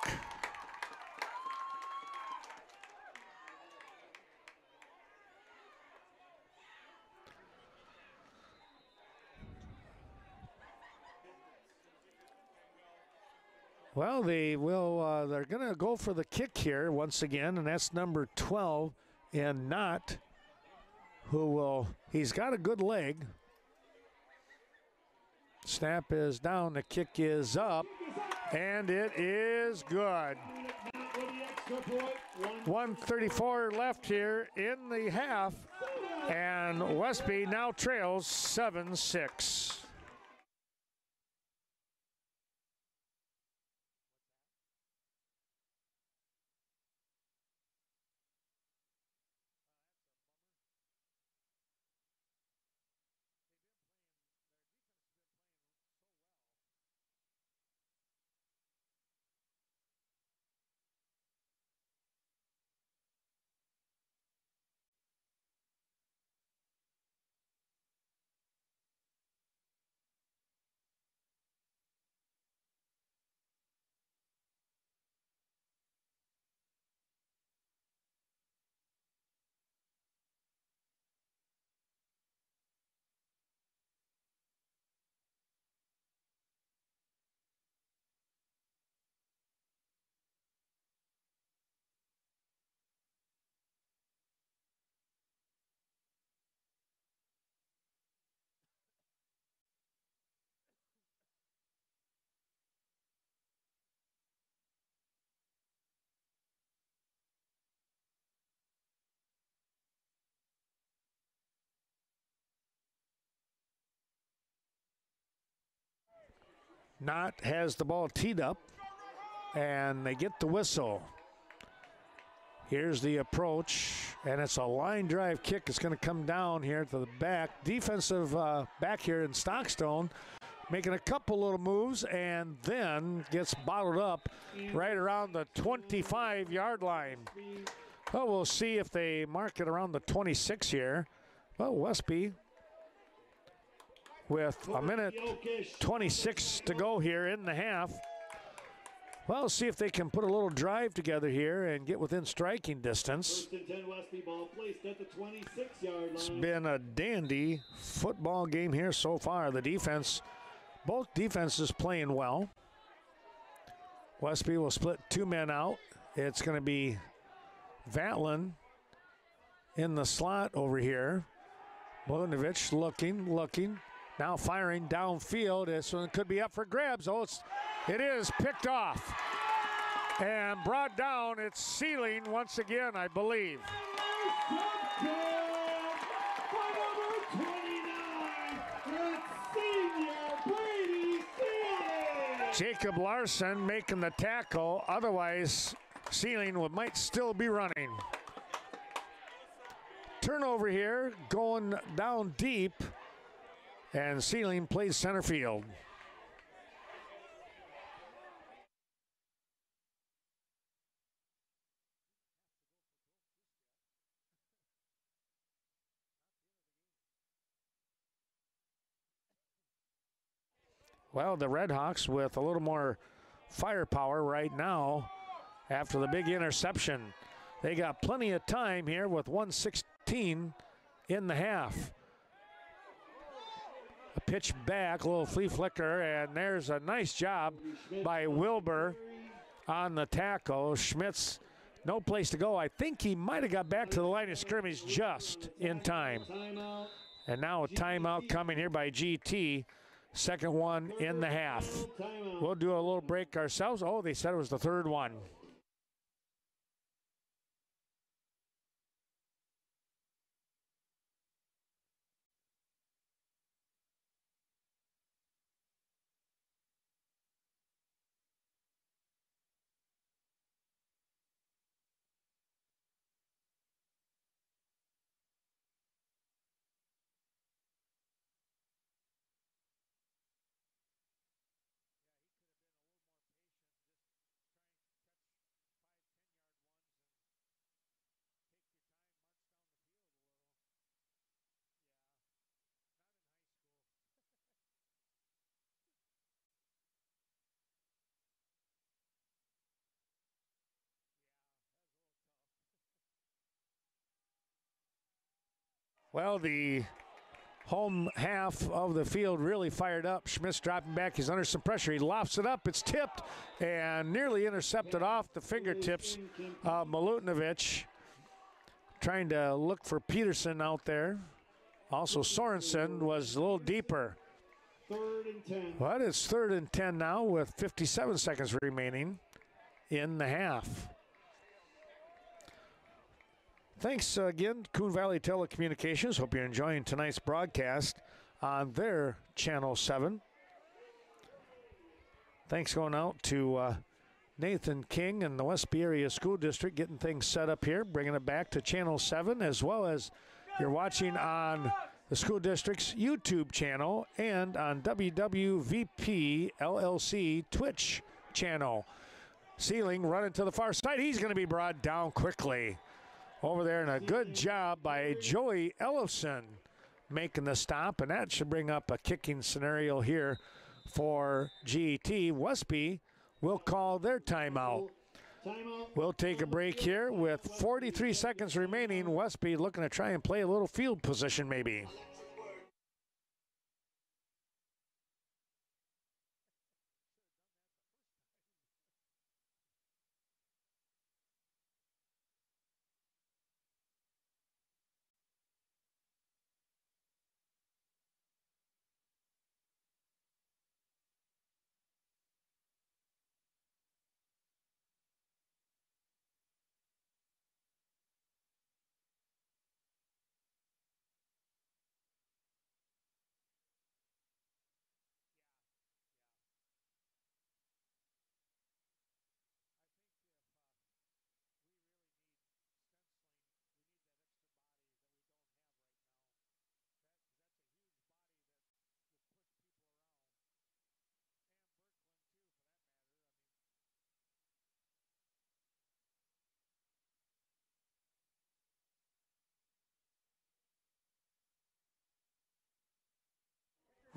Well, they will. Uh, they're going to go for the kick here once again, and that's number 12, and not who will. He's got a good leg. Snap is down. The kick is up, and it is good. 134 left here in the half, and Westby now trails 7 6. Knott has the ball teed up, and they get the whistle. Here's the approach, and it's a line drive kick. It's going to come down here to the back. Defensive uh, back here in Stockstone, making a couple little moves, and then gets bottled up right around the 25 yard line. Well, we'll see if they mark it around the 26 here. Well, Westby with a minute 26 to go here in the half. Well, see if they can put a little drive together here and get within striking distance. It's been a dandy football game here so far. The defense, both defenses playing well. Westby will split two men out. It's going to be Vatlin in the slot over here. Bogdanovich looking, looking, now firing downfield. This one could be up for grabs. Oh, it's, it is picked off and brought down. It's Sealing once again, I believe. Jacob Larson making the tackle. Otherwise, Sealing might still be running. Turnover here, going down deep. And Sealing plays center field. Well, the Redhawks with a little more firepower right now after the big interception. They got plenty of time here with 116 in the half pitch back, little flea flicker, and there's a nice job by Wilbur on the tackle. Schmitz, no place to go. I think he might have got back to the line of scrimmage just in time. And now a timeout coming here by GT. Second one in the half. We'll do a little break ourselves. Oh, they said it was the third one. Well, the home half of the field really fired up. Schmitz dropping back. He's under some pressure. He lofts it up. It's tipped and nearly intercepted off the fingertips of Milutinovic. Trying to look for Peterson out there. Also, Sorensen was a little deeper. Third and 10. But it's third and 10 now with 57 seconds remaining in the half. Thanks again, Coon Valley Telecommunications. Hope you're enjoying tonight's broadcast on their Channel 7. Thanks going out to uh, Nathan King and the Westby Area School District getting things set up here, bringing it back to Channel 7, as well as you're watching on the school district's YouTube channel and on WWVP LLC Twitch channel. Sealing running to the far side. He's going to be brought down quickly over there, and a good job by Joey Ellison making the stop, and that should bring up a kicking scenario here for GET. Westby will call their timeout. We'll take a break here with 43 seconds remaining. Westby looking to try and play a little field position, maybe.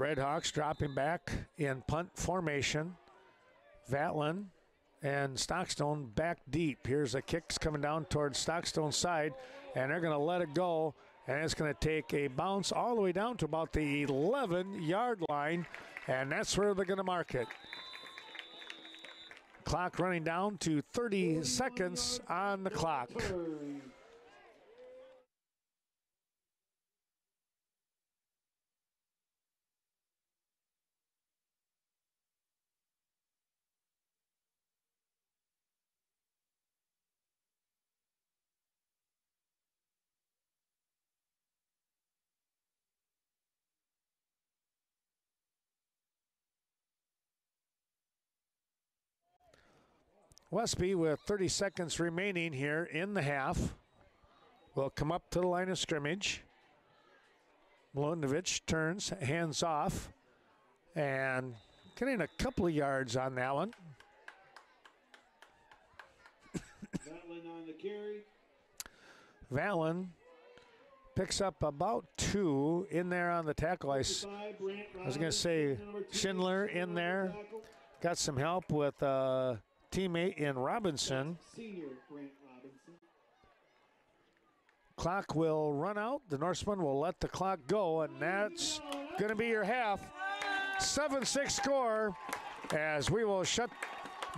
Redhawks dropping back in punt formation. Vatlin and Stockstone back deep. Here's a kick coming down towards Stockstone's side, and they're going to let it go. And it's going to take a bounce all the way down to about the 11 yard line, and that's where they're going to mark it. Clock running down to 30 seconds on the clock. Westby with 30 seconds remaining here in the half will come up to the line of scrimmage. Milutinovic turns, hands off, and getting a couple of yards on that one. Battling on the carry. Valen picks up about two in there on the tackle. I s- Five, Brant I was going to say Schindler in there. Got some help with a teammate in Robinson. Senior Brant Robinson. Clock will run out. The Norseman will let the clock go, and that's going to be your half. 7 6 score as we will shut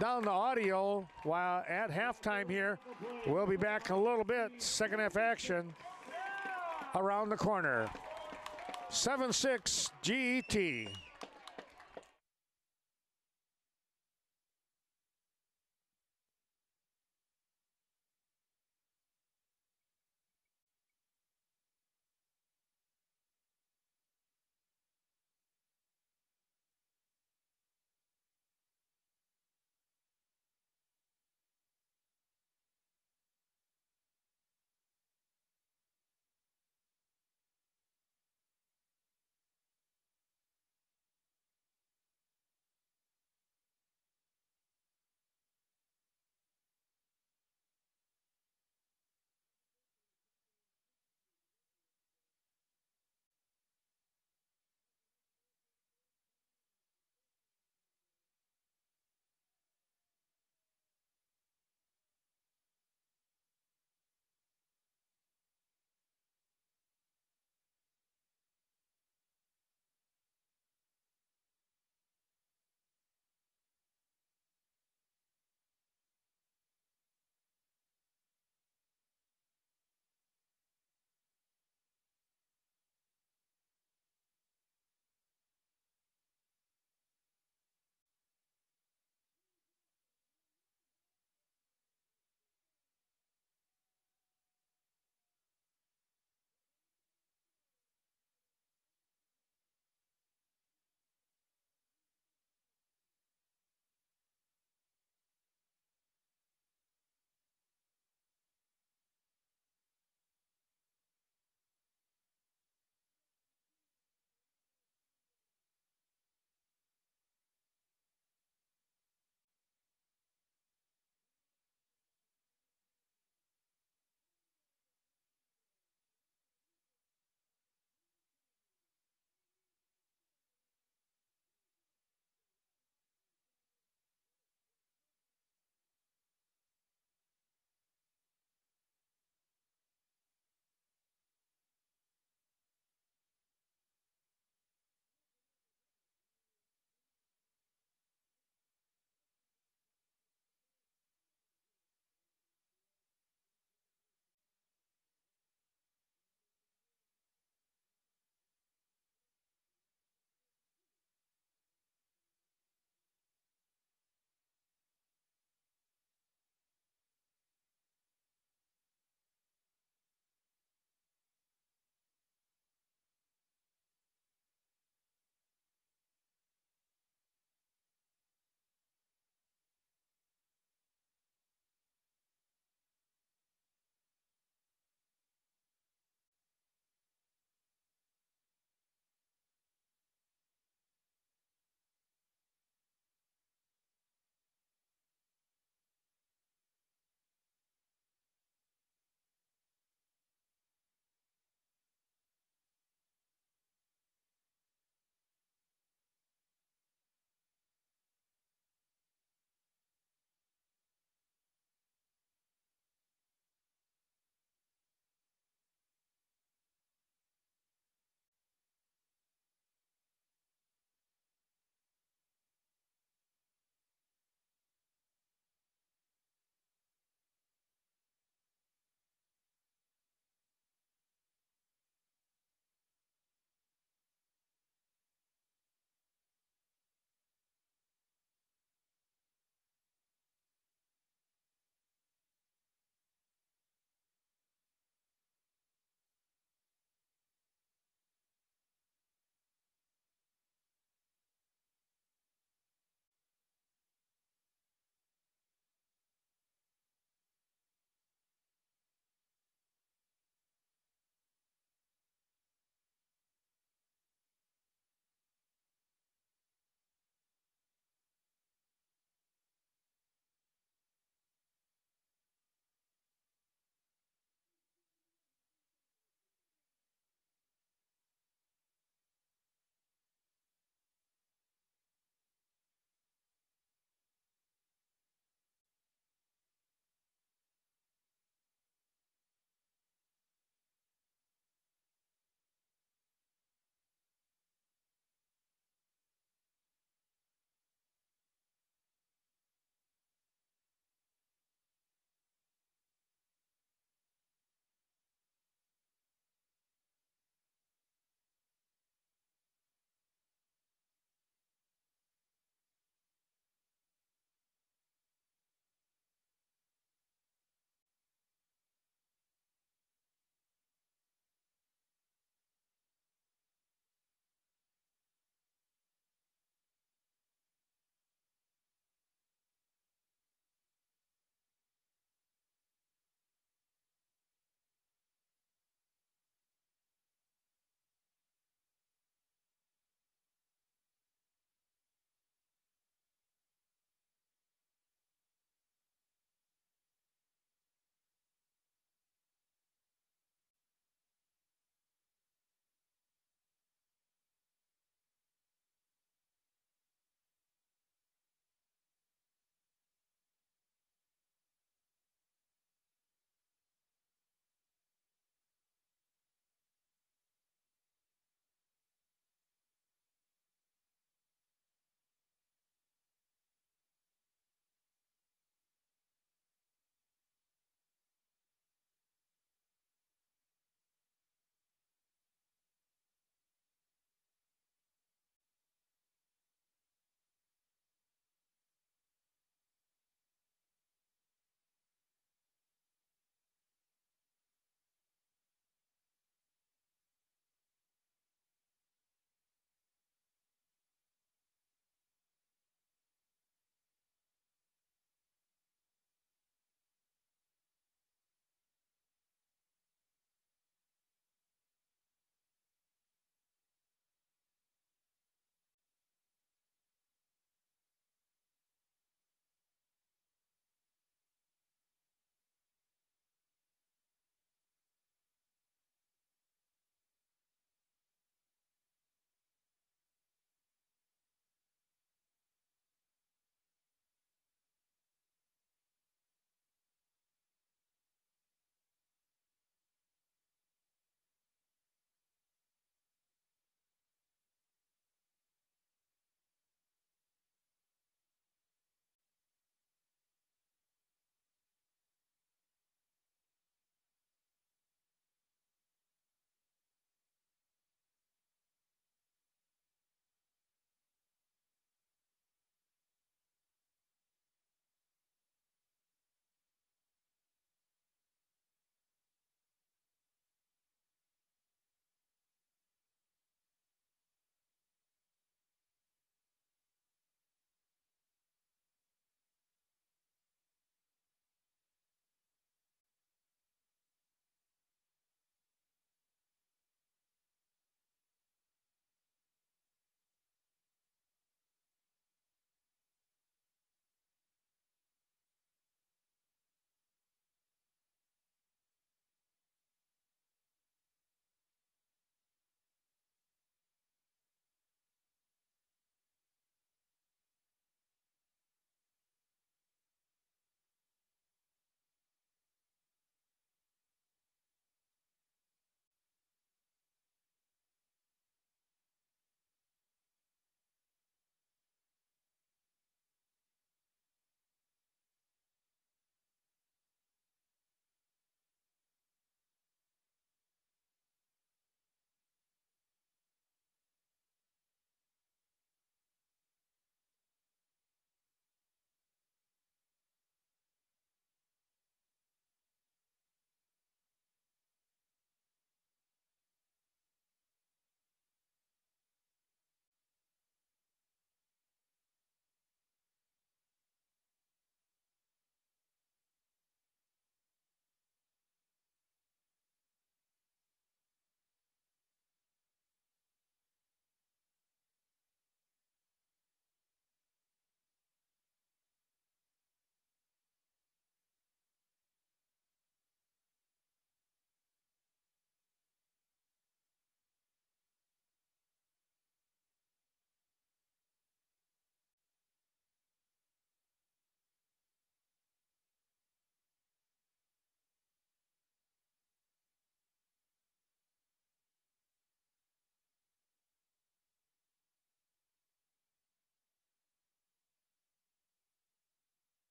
down the audio while at halftime here. We'll be back in a little bit. Second half action around the corner. 7 6 GET.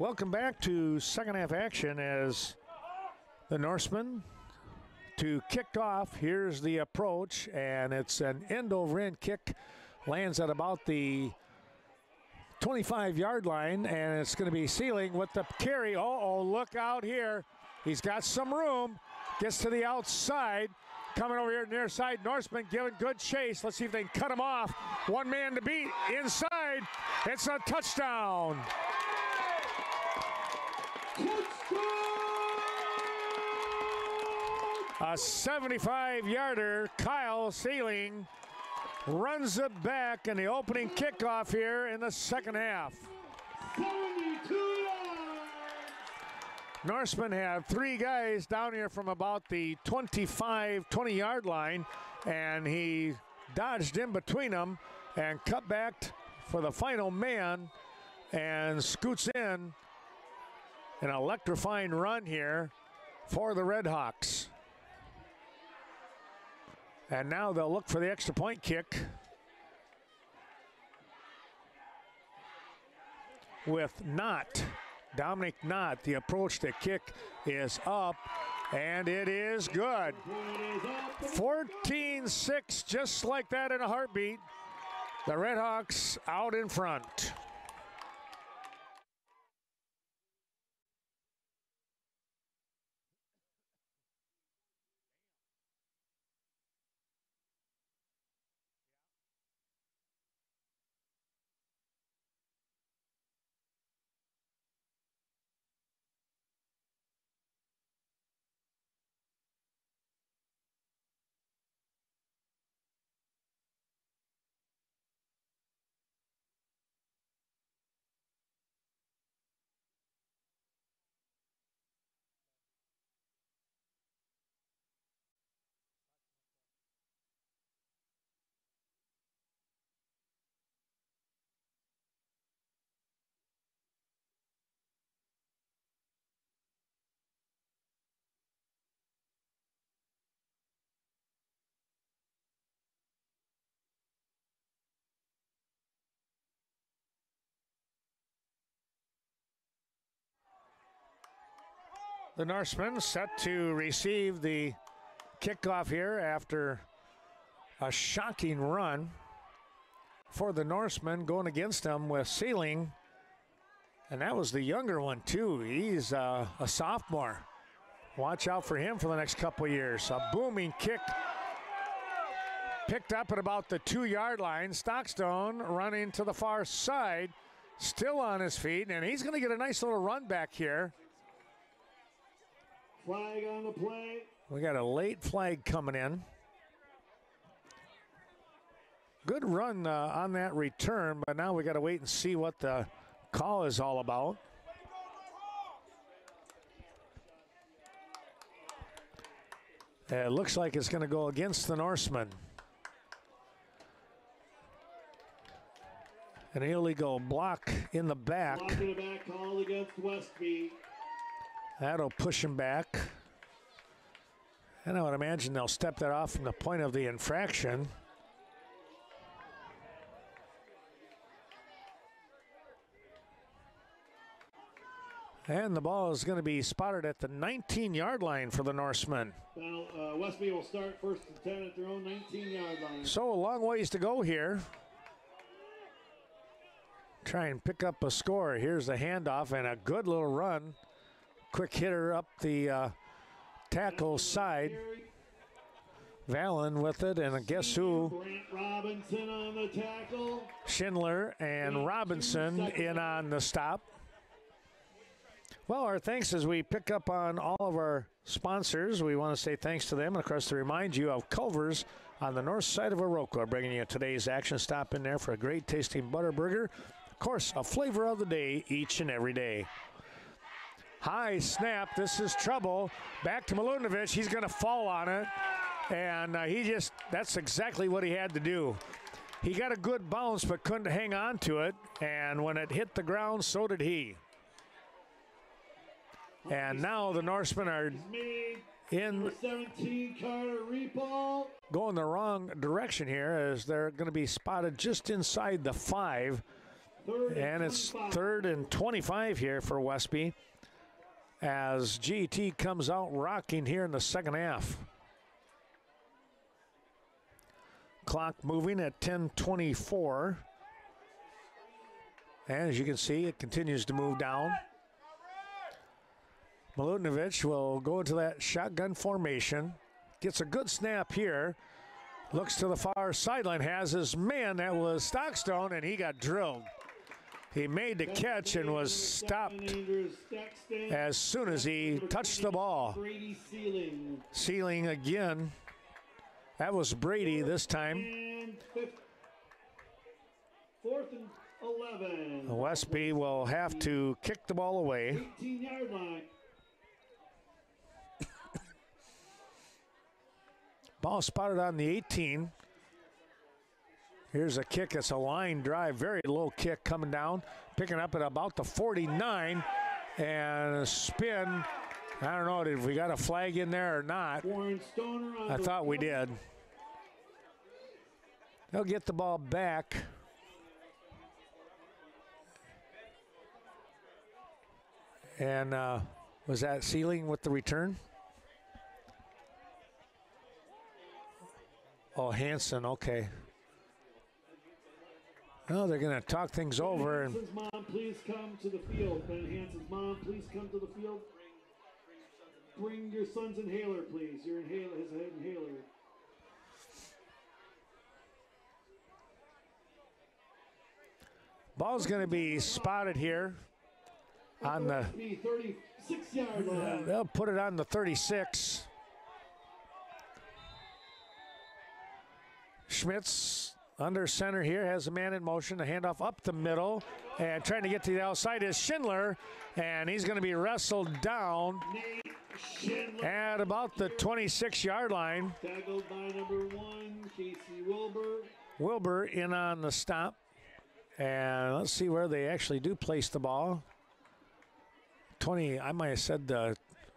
Welcome back to second half action as the Norsemen to kick off. Here's the approach, and it's an end over end kick. Lands at about the 25 yard line, and it's going to be Sealing with the carry. Oh, oh, look out here. He's got some room. Gets to the outside. Coming over here near side. Norseman giving good chase. Let's see if they can cut him off. One man to beat. Inside. It's a touchdown. A 75 yarder, Kyle Sealing runs it back in the opening kickoff here in the second half. 72 yards. Norsemen have three guys down here from about the 25 20 yard line, and he dodged in between them and cut back for the final man and scoots in an electrifying run here for the Redhawks. And now they'll look for the extra point kick with Knott. Dominic Knott, the approach to kick is up, and it is good. Point is up. 14 6, just like that in a heartbeat. The Redhawks out in front. The Norsemen set to receive the kickoff here after a shocking run for the Norsemen going against them with Sealing. And that was the younger one, too. He's uh, a sophomore. Watch out for him for the next couple years. A booming kick picked up at about the two yard line. Stockstone running to the far side, still on his feet, and he's going to get a nice little run back here. Flag on the play. We got a late flag coming in. Good run uh, on that return, but now we got to wait and see what the call is all about. It looks like it's going to go against the Norsemen. An illegal block in the back. Block in the back called against Westby. That'll push him back. And I would imagine they'll step that off from the point of the infraction. And the ball is going to be spotted at the 19 yard line for the Norsemen. Now, uh, Westby will start first and 10 at their own 19 yard line. So a long ways to go here. Try and pick up a score. Here's the handoff and a good little run. Quick hitter up the uh, tackle side. Valen with it, and guess who? Schindler and Robinson in on the stop. Well, our thanks as we pick up on all of our sponsors. We want to say thanks to them, and of course, to remind you of Culver's on the north side of Viroqua, bringing you today's action. Stop in there for a great tasting butter burger. Of course, a flavor of the day each and every day. High snap. This is trouble. Back to Milutinovic. He's going to fall on it. And uh, he just, that's exactly what he had to do. He got a good bounce but couldn't hang on to it. And when it hit the ground, so did he. And now the Norsemen are in for 17 Carter Repo. going the wrong direction here as they're going to be spotted just inside the five. And it's third and 25 here for Westby as GT comes out rocking here in the second half. Clock moving at 10:24. And as you can see, it continues to move down. Milutinovic will go into that shotgun formation. Gets a good snap here. Looks to the far sideline, has his man that was Stockstone, and he got drilled. He made the catch and was stopped as soon as he touched the ball. Sealing. Again. That was Brady this time. Fourth and 11. Westby will have to kick the ball away. 18 yard line. Ball spotted on the 18. Here's a kick. It's a line drive, very low kick coming down, picking up at about the 49, and a spin. I don't know if we got a flag in there or not. I thought we did. They'll get the ball back. And uh, was that Sealing with the return? Oh, Hanson, okay. No, they're going to talk things over. And Hansen's mom, please come to the field. Ben Hansen's mom, please come to the field. Bring your son's inhaler, please. Your inhaler, his inhaler. ball's going to be spotted here on the. 36 yard line. They'll put it on the 36. Schmitz under center here has a man in motion. A handoff up the middle and trying to get to the outside is Schindler, and he's going to be wrestled down at about the 26 yard line. Tackled by number one, Casey Wilbur. Wilbur in on the stop. And let's see where they actually do place the ball. 20, I might have said, uh,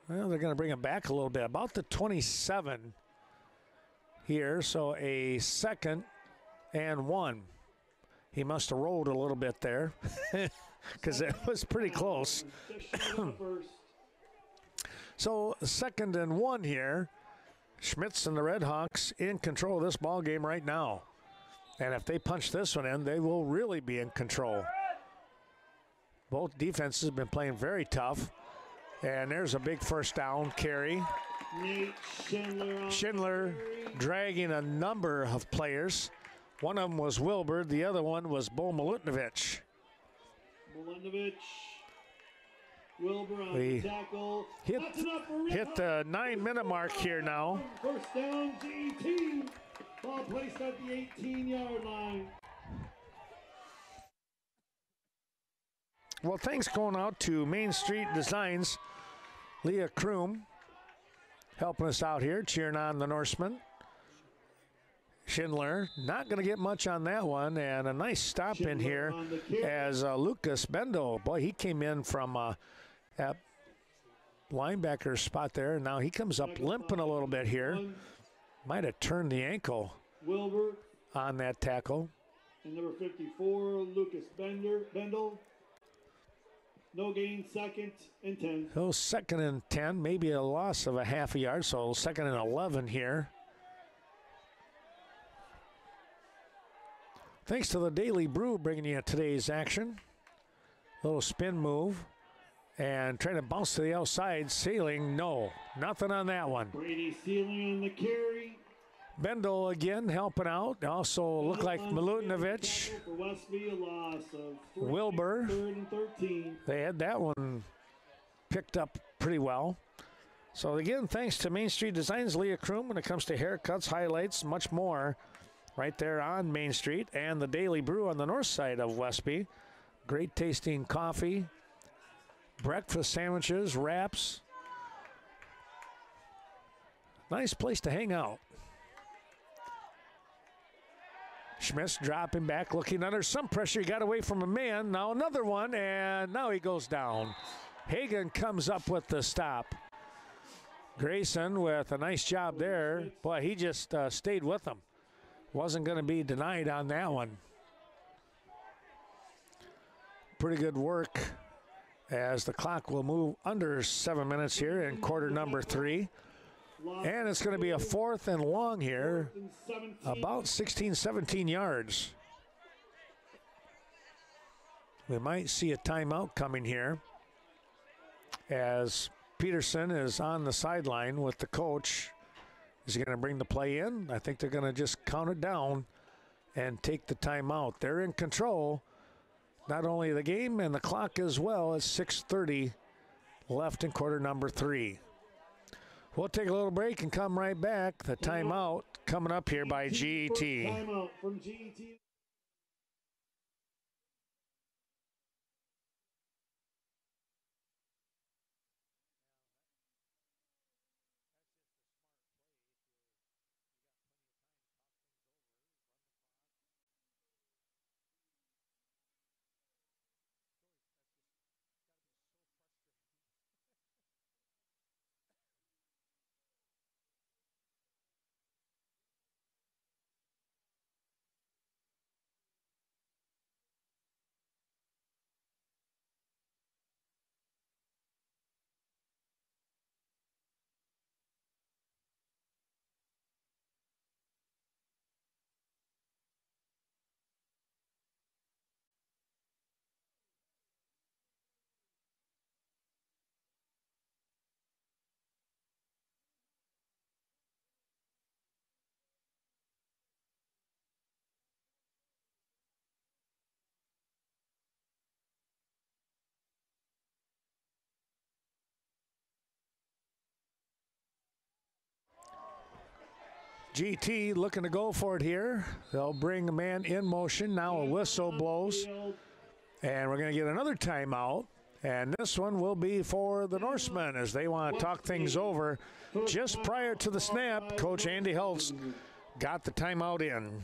well, they're going to bring it back a little bit. About the 27 here. So a second and one. He must have rolled a little bit there because it was pretty close. Just short of the first. So second and one here. Schmitz and the Red Hawks in control of this ball game right now. And if they punch this one in, they will really be in control. Both defenses have been playing very tough. And there's a big first down carry. Nate Schindler. Schindler dragging a number of players. One of them was Wilbur, the other one was Bo Milutinovic. Milinovic. Wilbur on We the tackle. hit- That's enough for Red Hit the nine minute mark here now. First down, GT. Ball placed at the 18 yard line. Well, thanks going out to Main Street Designs. Leah Kroom helping us out here, cheering on the Norseman. Schindler not going to get much on that one, and a nice stop in here on the carry. as uh, Lucas Bendo. Boy, he came in from uh, that linebacker spot there, and now he comes up limping a little bit here. Might have turned the ankle on that tackle. And number 54, Lucas Bender, Bendel. No gain, second and 10. So second and 10, maybe a loss of a half a yard. So second and 11 here. Thanks to the Daily Brew bringing you today's action. Little spin move and trying to bounce to the outside. Sealing, no, nothing on that one. Brady Sealing on the carry. Bendel again helping out. Also look like On Milutinovic. tackle For Westby, a loss of three, Wilbur. Third and 13. They had that one picked up pretty well. So again, thanks to Main Street Designs, Leah Kroom, when it comes to haircuts, highlights, much more, right there on Main Street, and the Daily Brew on the north side of Westby. Great tasting coffee, breakfast sandwiches, wraps. Nice place to hang out. Schmitz dropping back, looking under some pressure. He got away from a man. Now another one, and now he goes down. Hagan comes up with the stop. Grayson with a nice job there. Boy, he just uh, stayed with him. Wasn't going to be denied on that one. pretty good work as the clock will move under seven minutes here in quarter number three. And it's going to be a fourth and long here, about 16, 17 yards. We might see a timeout coming here as Peterson is on the sideline with the coach. Is he going to bring the play in? I think they're going to just count it down and take the timeout. They're in control, not only the game and the clock as well as 6:30 left in quarter number three. We'll take a little break and come right back. The timeout coming up here by GET. GT looking to go for it here. They'll bring a man in motion. Now a whistle blows, and we're going to get another timeout. And this one will be for the Norsemen as they want to talk things over. Just prior to the snap, Coach Andy Holtz got the timeout in.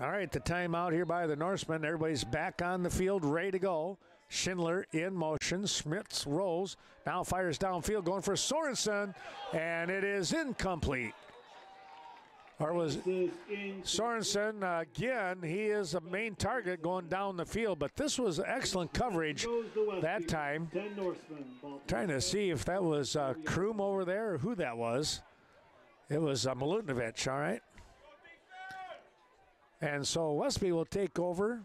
All right, the timeout here by the Norsemen. Everybody's back on the field, ready to go. Schindler in motion. Schmitz rolls. Now fires downfield, going for Sorensen, and it is incomplete. Or was Sorensen again? He is a main target going down the field, but this was excellent coverage the that time. Trying to see if that was uh, Kroom over there or who that was. It was uh, all right. And so Westby will take over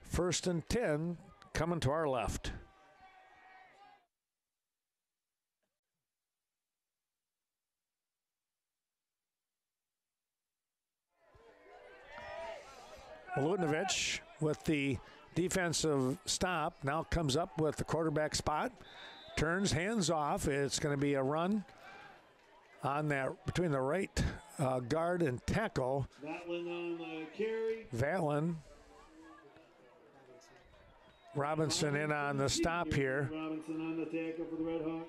first and 10 coming to our left. Milutinovic with the defensive stop now comes up with the quarterback spot turns hands off it's going to be a run on that between the right uh, guard and tackle. Battling on the carry. Valen Robinson in on the stop here. Robinson on the tackle for the Red Hawks.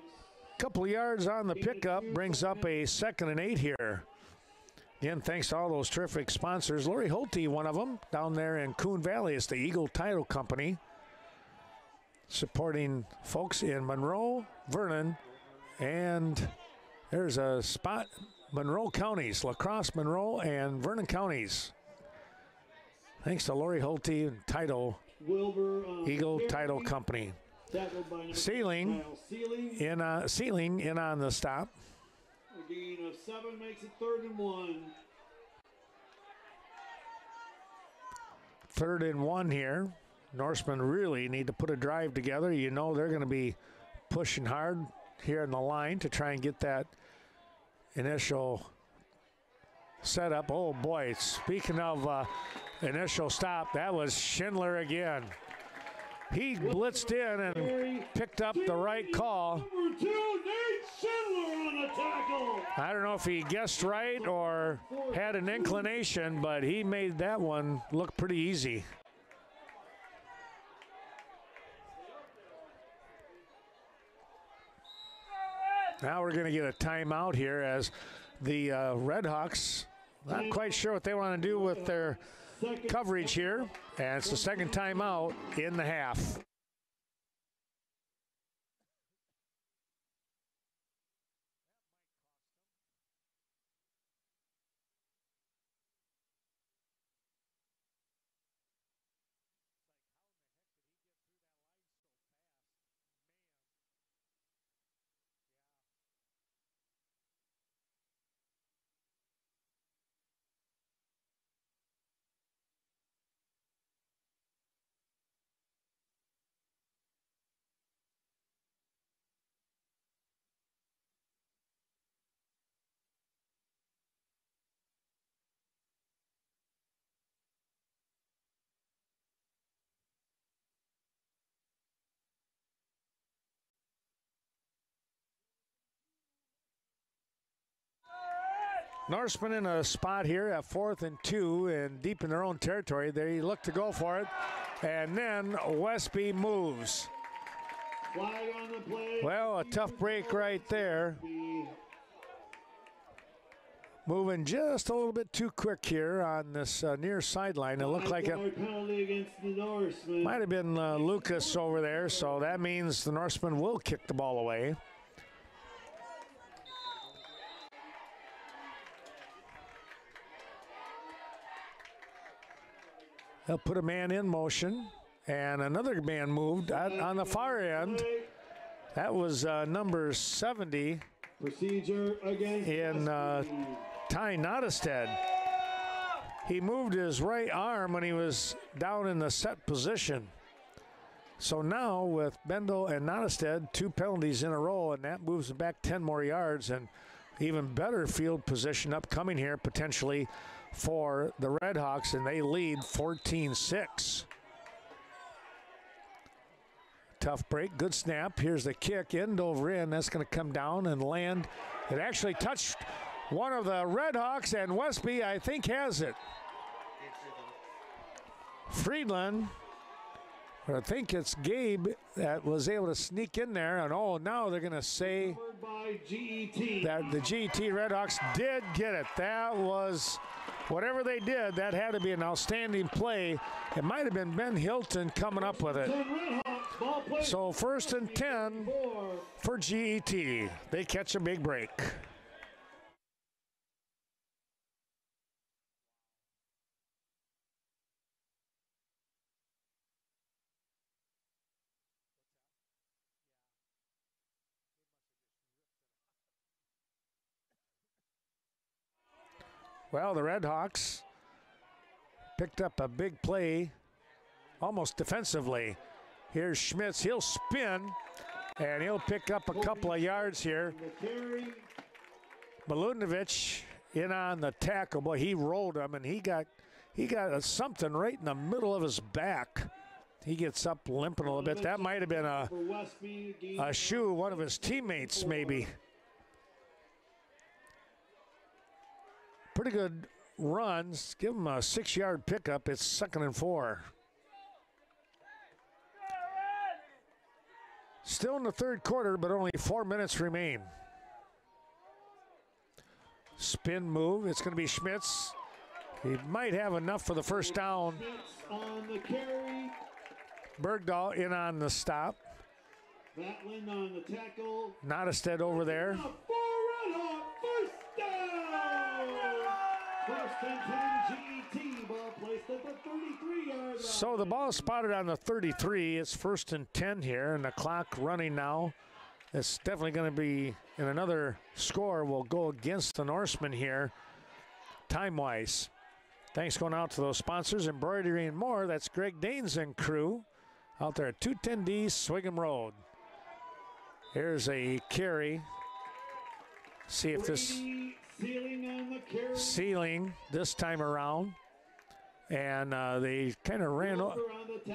couple of yards on the pickup brings up a second and eight here. Again thanks to all those terrific sponsors. Lori Holte one of them down there in Coon Valley. It's the Eagle Title Company. Supporting folks in Monroe Vernon and there's a spot Monroe counties La Crosse Monroe and Vernon counties thanks to Lori Holte and Title Wilbur the Eagle carry. Title Company Tackled by number Sealing. In uh, Sealing in on the stop A gain of seven makes it third and one. third and one here. Norsemen really need to put a drive together. You know they're going to be pushing hard here in the line to try and get that initial setup. Oh boy, speaking of uh, initial stop, that was Schindler again. He blitzed in and picked up the right call. I don't know if he guessed right or had an inclination, but he made that one look pretty easy. Now we're going to get a timeout here as the uh, Redhawks, not quite sure what they want to do with their coverage here, and it's the second timeout in the half. Norseman in a spot here at fourth and two and deep in their own territory. They look to go for it. And then Westby moves. Well, a tough break right there. Moving just a little bit too quick here on this uh, near sideline. It looked like it might have been uh, Lucas over there, so that means the Norseman will kick the ball away. They'll put a man in motion, and another man moved out on the far end. That was uh, number 70, Procedure against In, uh. Ty Nottestead. He moved his right arm when he was down in the set position. So now with Bendel and Nottestead, two penalties in a row, and that moves them back 10 more yards and even better field position upcoming here potentially for the Redhawks, and they lead 14 6. Tough break, good snap. Here's the kick, end over end. That's going to come down and land. It actually touched one of the Redhawks, and Westby, I think, has it. Friedland, I think it's Gabe that was able to sneak in there, and oh, now they're going to say GET. that the GT Redhawks did get it. That was whatever they did. That had to be an outstanding play. It might have been Ben Hilton coming up with it. 10 Redhawks, ball play. So first and 10 for GET. They catch a big break. Well, the Redhawks picked up a big play almost defensively. Here's Schmitz. He'll spin and he'll pick up a couple of yards here. The. Milutinovic in on the tackle. Boy, he rolled him and he got he got something right in the middle of his back. He gets up limping a little bit. That might have been a, a shoe, one of his teammates, maybe. Pretty good runs. Give him a six yard pickup. It's second and four. Still in the third quarter, but only four minutes remain. Spin move. It's going to be Schmitz. He might have enough for the first down. Schmitz on the carry. Bergdahl in on the stop. The tackle. Nottestead over there. A four Redhawk. First down. First and 10 GET. Ball placed at the 33 yard line. So the ball is spotted on the 33. It's first and 10 here, and the clock running now. It's definitely going to be, and another score will go against the Norsemen here, time wise. Thanks going out to those sponsors, Embroidery and More. That's Greg Danes and crew out there at 210D Swigum Road. Here's a carry. See if this. Sealing this time around. And uh, they kind of ran, o-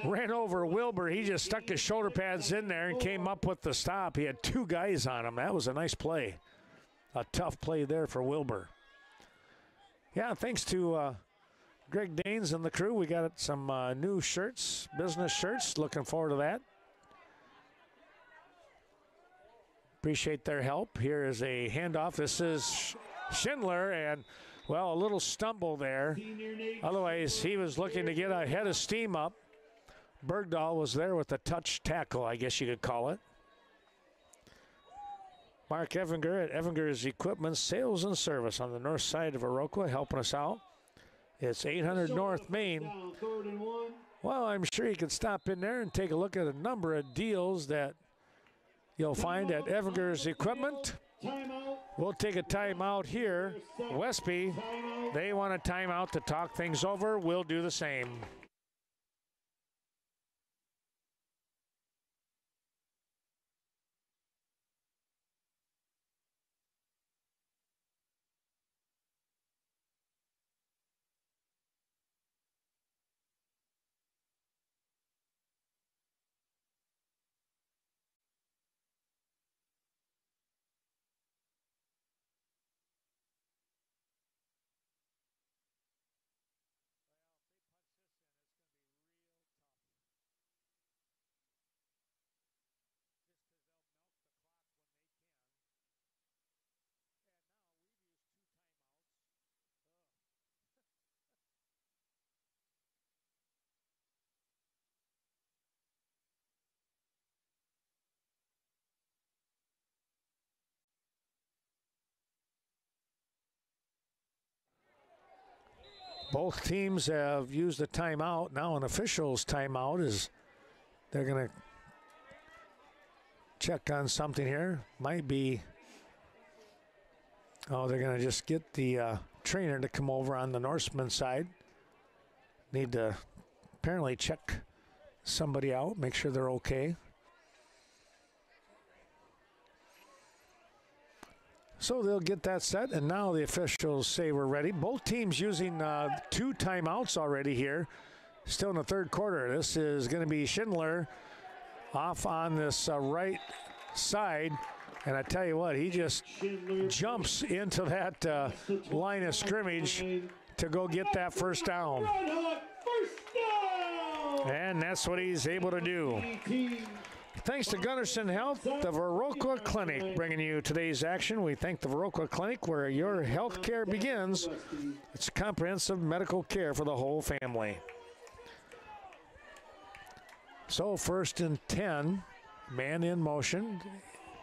ran over Wilbur. He just stuck his shoulder pads in there and came up with the stop. He had two guys on him. That was a nice play. A tough play there for Wilbur. Yeah, thanks to uh, Greg Danes and the crew. We got some uh, new shirts, business shirts. Looking forward to that. Appreciate their help. Here is a handoff. This is Schindler, and well, a little stumble there. Otherwise, he was looking to get a head of steam up. Bergdahl was there with a touch tackle, I guess you could call it. Mark Evinger at Evinger's Equipment Sales and Service on the north side of Viroqua helping us out. It's 800 North Main. Well, I'm sure you could stop in there and take a look at a number of deals that you'll find at Evinger's Equipment. We'll take a timeout here. Westby, they want a timeout to talk things over. We'll do the same. Both teams have used a timeout. Now an official's timeout is they're going to check on something here. Might be oh they're going to just get the uh, trainer to come over on the Norseman side. Need to apparently check somebody out, make sure they're okay. So they'll get that set, and now the officials say we're ready. Both teams using uh, two timeouts already here. Still in the third quarter. This is going to be Schindler off on this uh, right side. And I tell you what, he just jumps into that uh, line of scrimmage to go get that first down. Red Hawk, first down. And that's what he's able to do. 18. Thanks to Gunderson Health, the Viroqua Clinic, bringing you today's action. We thank the Viroqua Clinic, where your health care begins. It's comprehensive medical care for the whole family. So, first and 10, man in motion.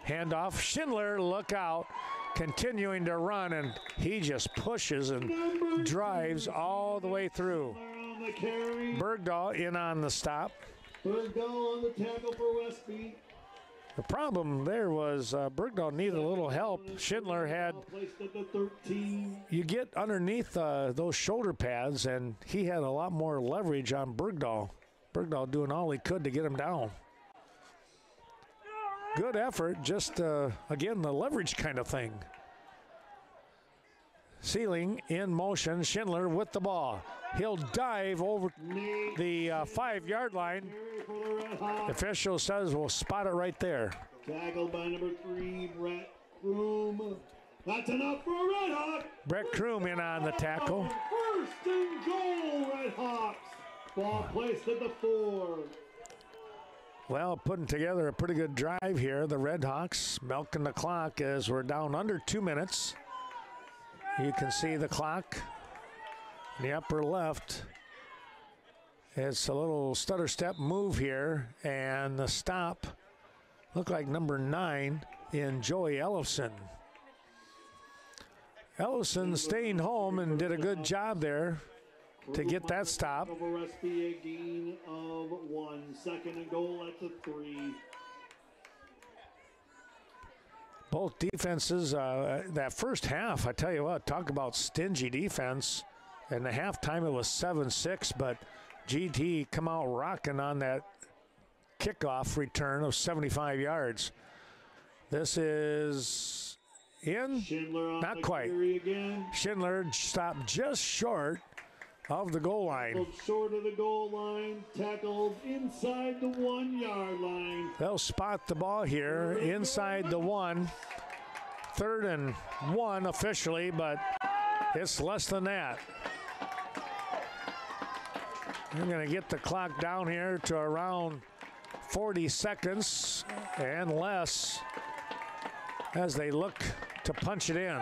Handoff. Schindler, look out. Continuing to run, and he just pushes and drives all the way through. Bergdahl in on the stop. Bergdahl on the tackle for Westby. The problem there was uh, Bergdahl needed a little help. Schindler had Placed at the 13. you get underneath uh, those shoulder pads, and he had a lot more leverage on Bergdahl. Bergdahl doing all he could to get him down. Good effort, just uh, again the leverage kind of thing. Sealing in motion, Schindler with the ball. He'll dive over the uh, five yard line. the Official says we'll spot it right there. Tackled by number three, Brett Kroom. That's enough for Red Hawk. Brett Kroom in on the tackle. First and goal, Red Hawks. Ball placed at the four. Well, putting together a pretty good drive here. The Red Hawks milking the clock as we're down under two minutes. You can see the clock in the upper left. It's a little stutter step move here, and the stop look like number nine in Joey Ellison. Ellison staying home and did a good job there to get that stop. Over gain of one. Second and goal at the three. Both defenses, uh, that first half, I tell you what, talk about stingy defense. In the halftime, it was 7 6, but GT come out rocking on that kickoff return of 75 yards. This is in. Schindler on Not the quite. Schindler stopped just short of the goal line. Short of the goal line. Tackled inside the one yard line. They'll spot the ball here inside the one. Third and one officially, but it's less than that. They're going to get the clock down here to around 40 seconds and less as they look to punch it in.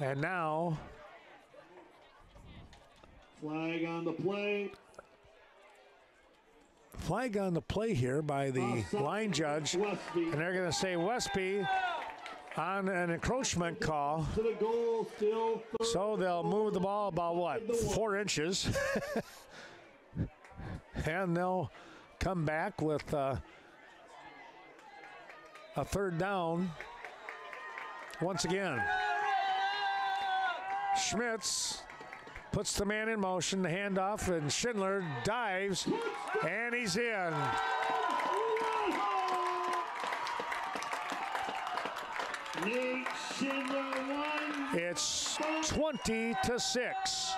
And now Flag on the play. flag on the play here by the Offside line judge. Westby And they're going to say Westby on an encroachment call. the goal. Still. So they'll move the ball about what, four inches? and they'll come back with uh, a third down once again. Schmitz puts the man in motion, the handoff, and Schindler dives, and he's in. Nate Schindler one. It's 20 to 6.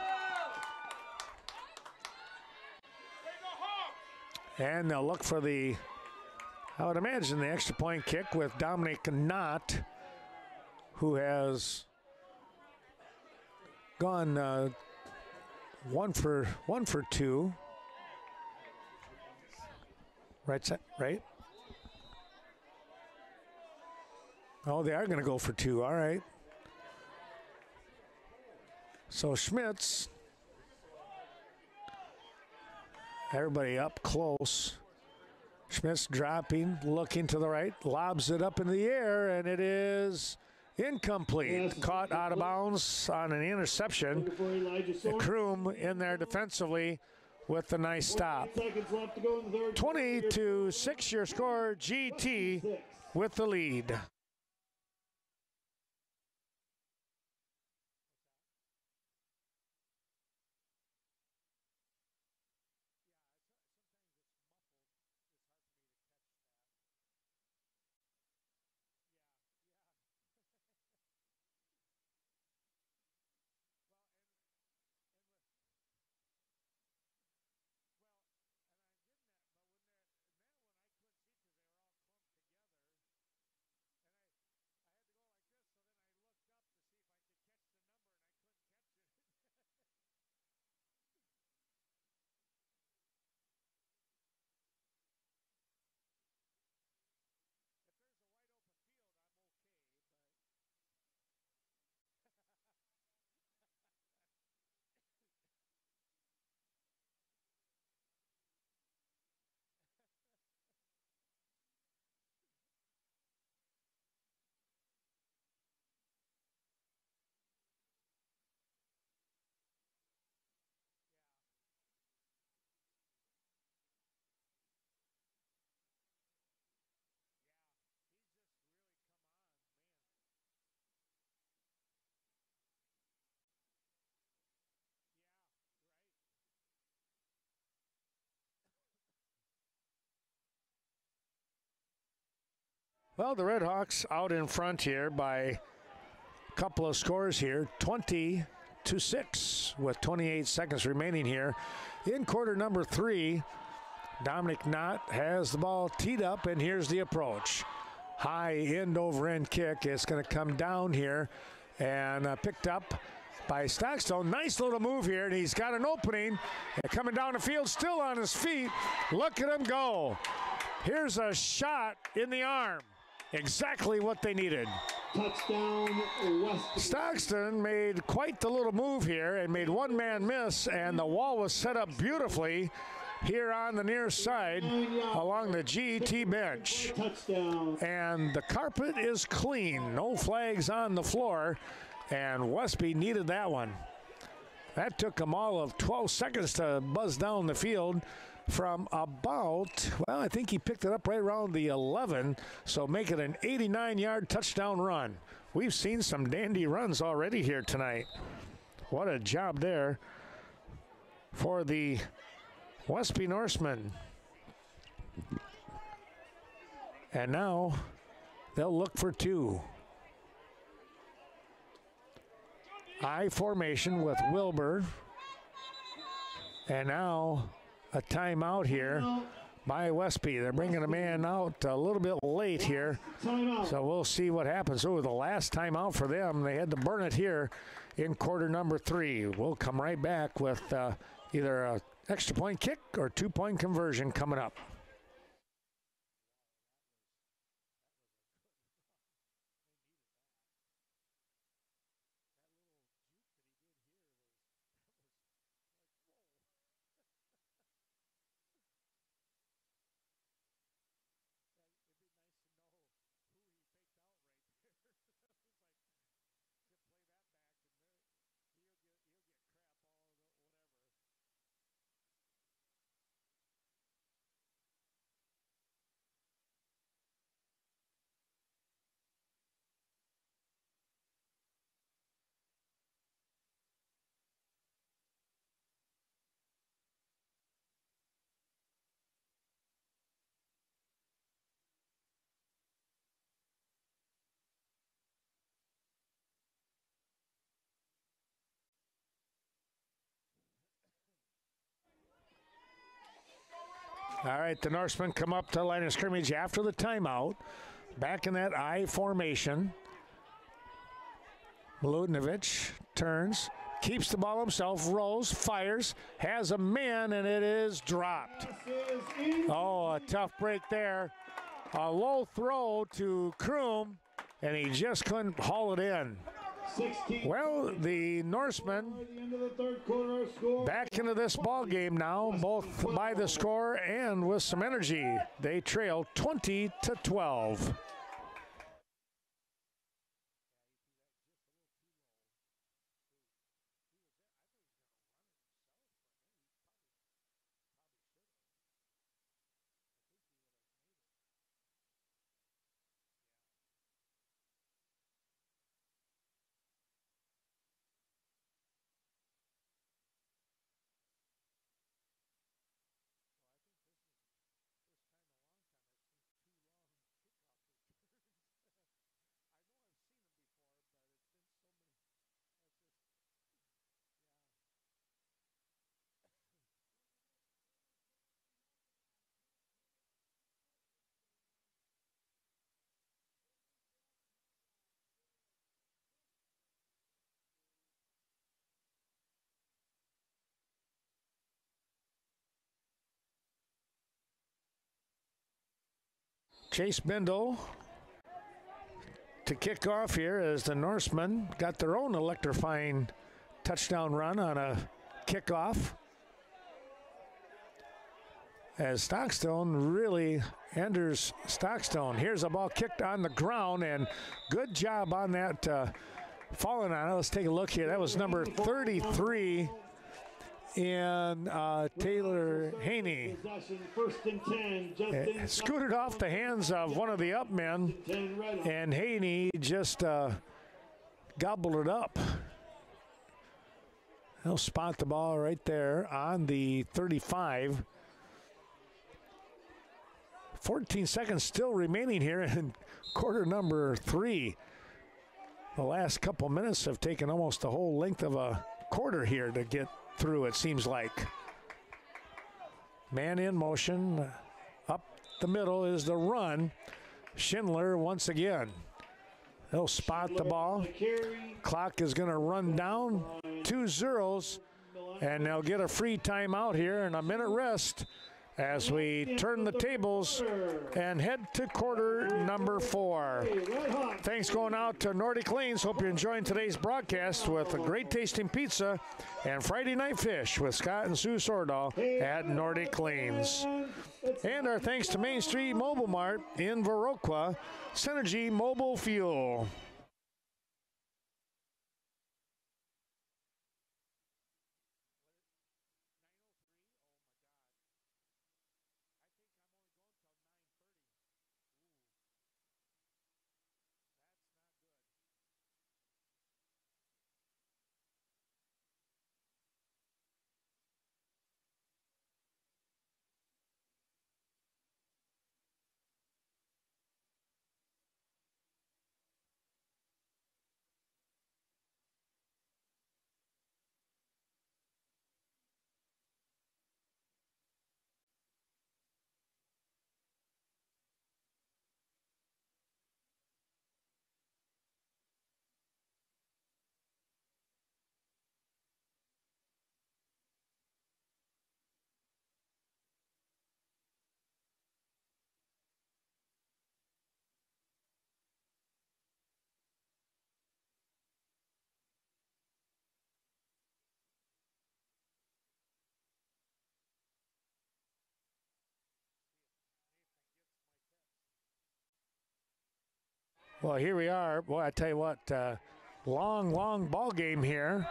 And they'll look for the, I would imagine, the extra point kick with Dominic Knott, who has gone uh, one for one for two. Right, set, right. Oh, they are going to go for two. All right. So Schmitz, everybody up close. Schmitz dropping, looking to the right, lobs it up in the air, and it is incomplete. Caught out of bounds on an interception. Kroom in there defensively with a nice stop. Eight seconds left to go in the third. 20 to 6 your score, GT with the lead. Well, the Red Hawks out in front here by a couple of scores here 20 to 6 with 28 seconds remaining here. In quarter number three, Dominic Knott has the ball teed up, and here's the approach. High end over end kick. It's going to come down here and uh, picked up by Saugstad. Nice little move here, and he's got an opening. And coming down the field, still on his feet. Look at him go. Here's a shot in the arm. Exactly what they needed. Touchdown West. Saugstad made quite the little move here and made one man miss, and the wall was set up beautifully here on the near side along the GT bench. Touchdown. And the carpet is clean, no flags on the floor, and Westby needed that one. That took them all of 12 seconds to buzz down the field from about, well, I think he picked it up right around the 11, so make it an 89 yard touchdown run. We've seen some dandy runs already here tonight. What a job there for the Westby Norsemen. And now They'll look for two. I formation with Wilbur. And now a timeout here by Westby. They're bringing a man out a little bit late here. So we'll see what happens. Oh, the last timeout for them, they had to burn it here in quarter number three. We'll come right back with uh, either a extra point kick or two point conversion coming up. All right, the Norsemen come up to the line of scrimmage after the timeout. Back in that I formation. Milutinovic turns, keeps the ball himself, rolls, fires, has a man, and it is dropped. Oh, a tough break there. A low throw to Kroom, and he just couldn't haul it in. 16. Well, the Norsemen By the end of the third quarter, our score. back into this ball game now, both by the score and with some energy. They trail 20 to 12. Chase Bendel to kick off here as the Norsemen got their own electrifying touchdown run on a kickoff. As Saugstad really enters Saugstad. Here's a ball kicked on the ground, and good job on that uh, falling on it. Let's take a look here. That was number 33 in uh, Taylor Haney. And 10. Just scooted off the hands of one of the up men, 10 right on. and Haney just uh, gobbled it up. He'll spot the ball right there on the 35. 14 seconds still remaining here in quarter number three. The last couple minutes have taken almost the whole length of a quarter here to get through, it seems like. Man in motion. Up the middle is the run. Schindler once again. He'll spot the ball. Clock is going to run down. Two zeros. And they'll get a free timeout here and a minute rest as we turn the tables and head to quarter number four. Thanks going out to Nordic Lanes. Hope you're enjoying today's broadcast with a great tasting pizza and Friday night fish with Scott and Sue Sordahl at Nordic Lanes. And our thanks to Main Street Mobile Mart in Viroqua, Synergy Mobile Fuel. Well, here we are. Boy, I tell you what, uh, long, long ball game here.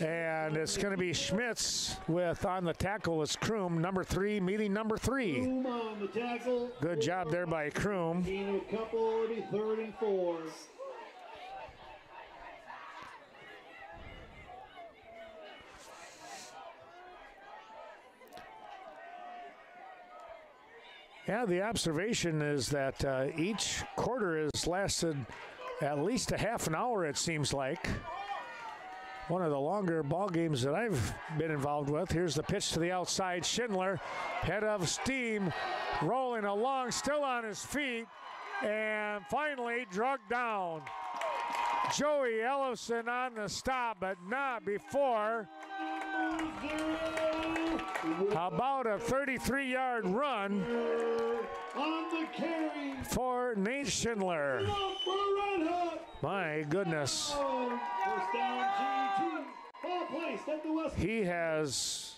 And it's going to be Schmitz with on the tackle is Kroom, number three, meeting number three. Boom on the tackle. Good job there by Kroom. A couple, third and four. Yeah, the observation is that uh, each quarter has lasted at least a half an hour, it seems like. One of the longer ball games that I've been involved with. Here's the pitch to the outside. Schindler, head of steam, rolling along, still on his feet, and finally drugged down. Joey Ellison on the stop, but not before about a 33 yard run for Nate Schindler. My goodness. He has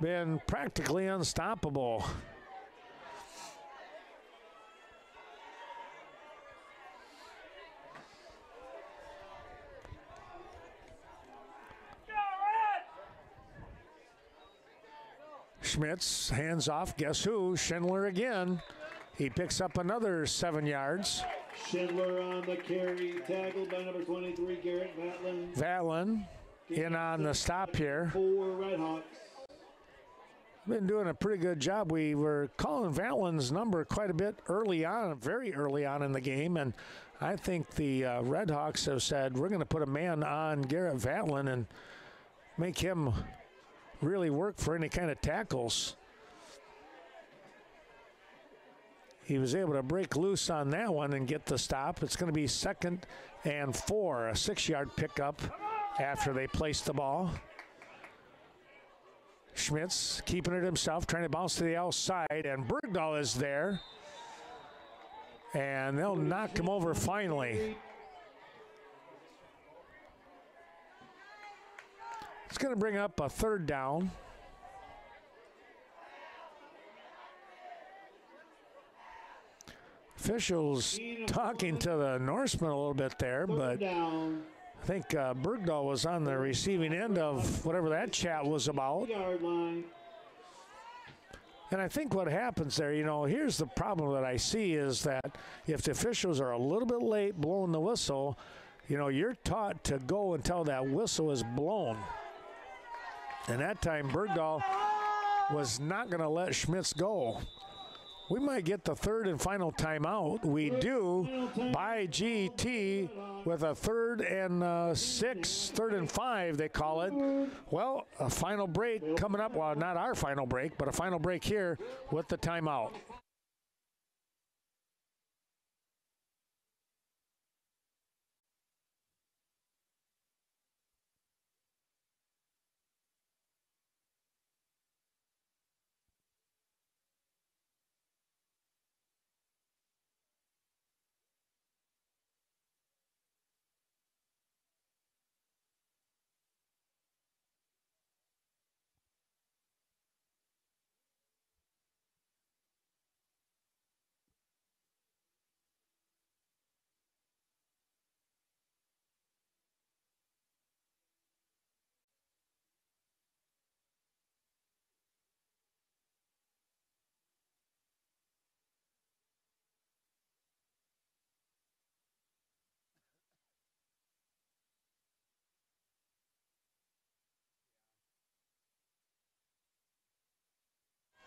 been practically unstoppable. Schmitz hands off. Guess who? Schindler again. He picks up another seven yards. Schindler on the carry. Tackled by number 23, Garrett Matlin. Valen in on the stop here. Four Red Hawks. been doing a pretty good job. We were calling Valen's number quite a bit early on, very early on in the game, and I think the uh, Red Hawks have said we're going to put a man on Garrett Valen and make him really work for any kind of tackles. He was able to break loose on that one and get the stop. It's going to be second and four, a six-yard pickup after they place the ball. Schmitz keeping it himself, trying to bounce to the outside, and Bergdahl is there. And they'll knock him over finally. It's going to bring up a third down. Officials talking to the Norseman a little bit there, but. I think uh, Bergdahl was on the receiving end of whatever that chat was about. And I think what happens there, you know, here's the problem that I see is that if the officials are a little bit late blowing the whistle, you know, you're taught to go until that whistle is blown. And that time, Bergdahl was not going to let Schmitz go. We might get the third and final timeout. We do by GT with a third and uh, six, third and five, they call it. Well, a final break coming up. Well, not our final break, but a final break here with the timeout.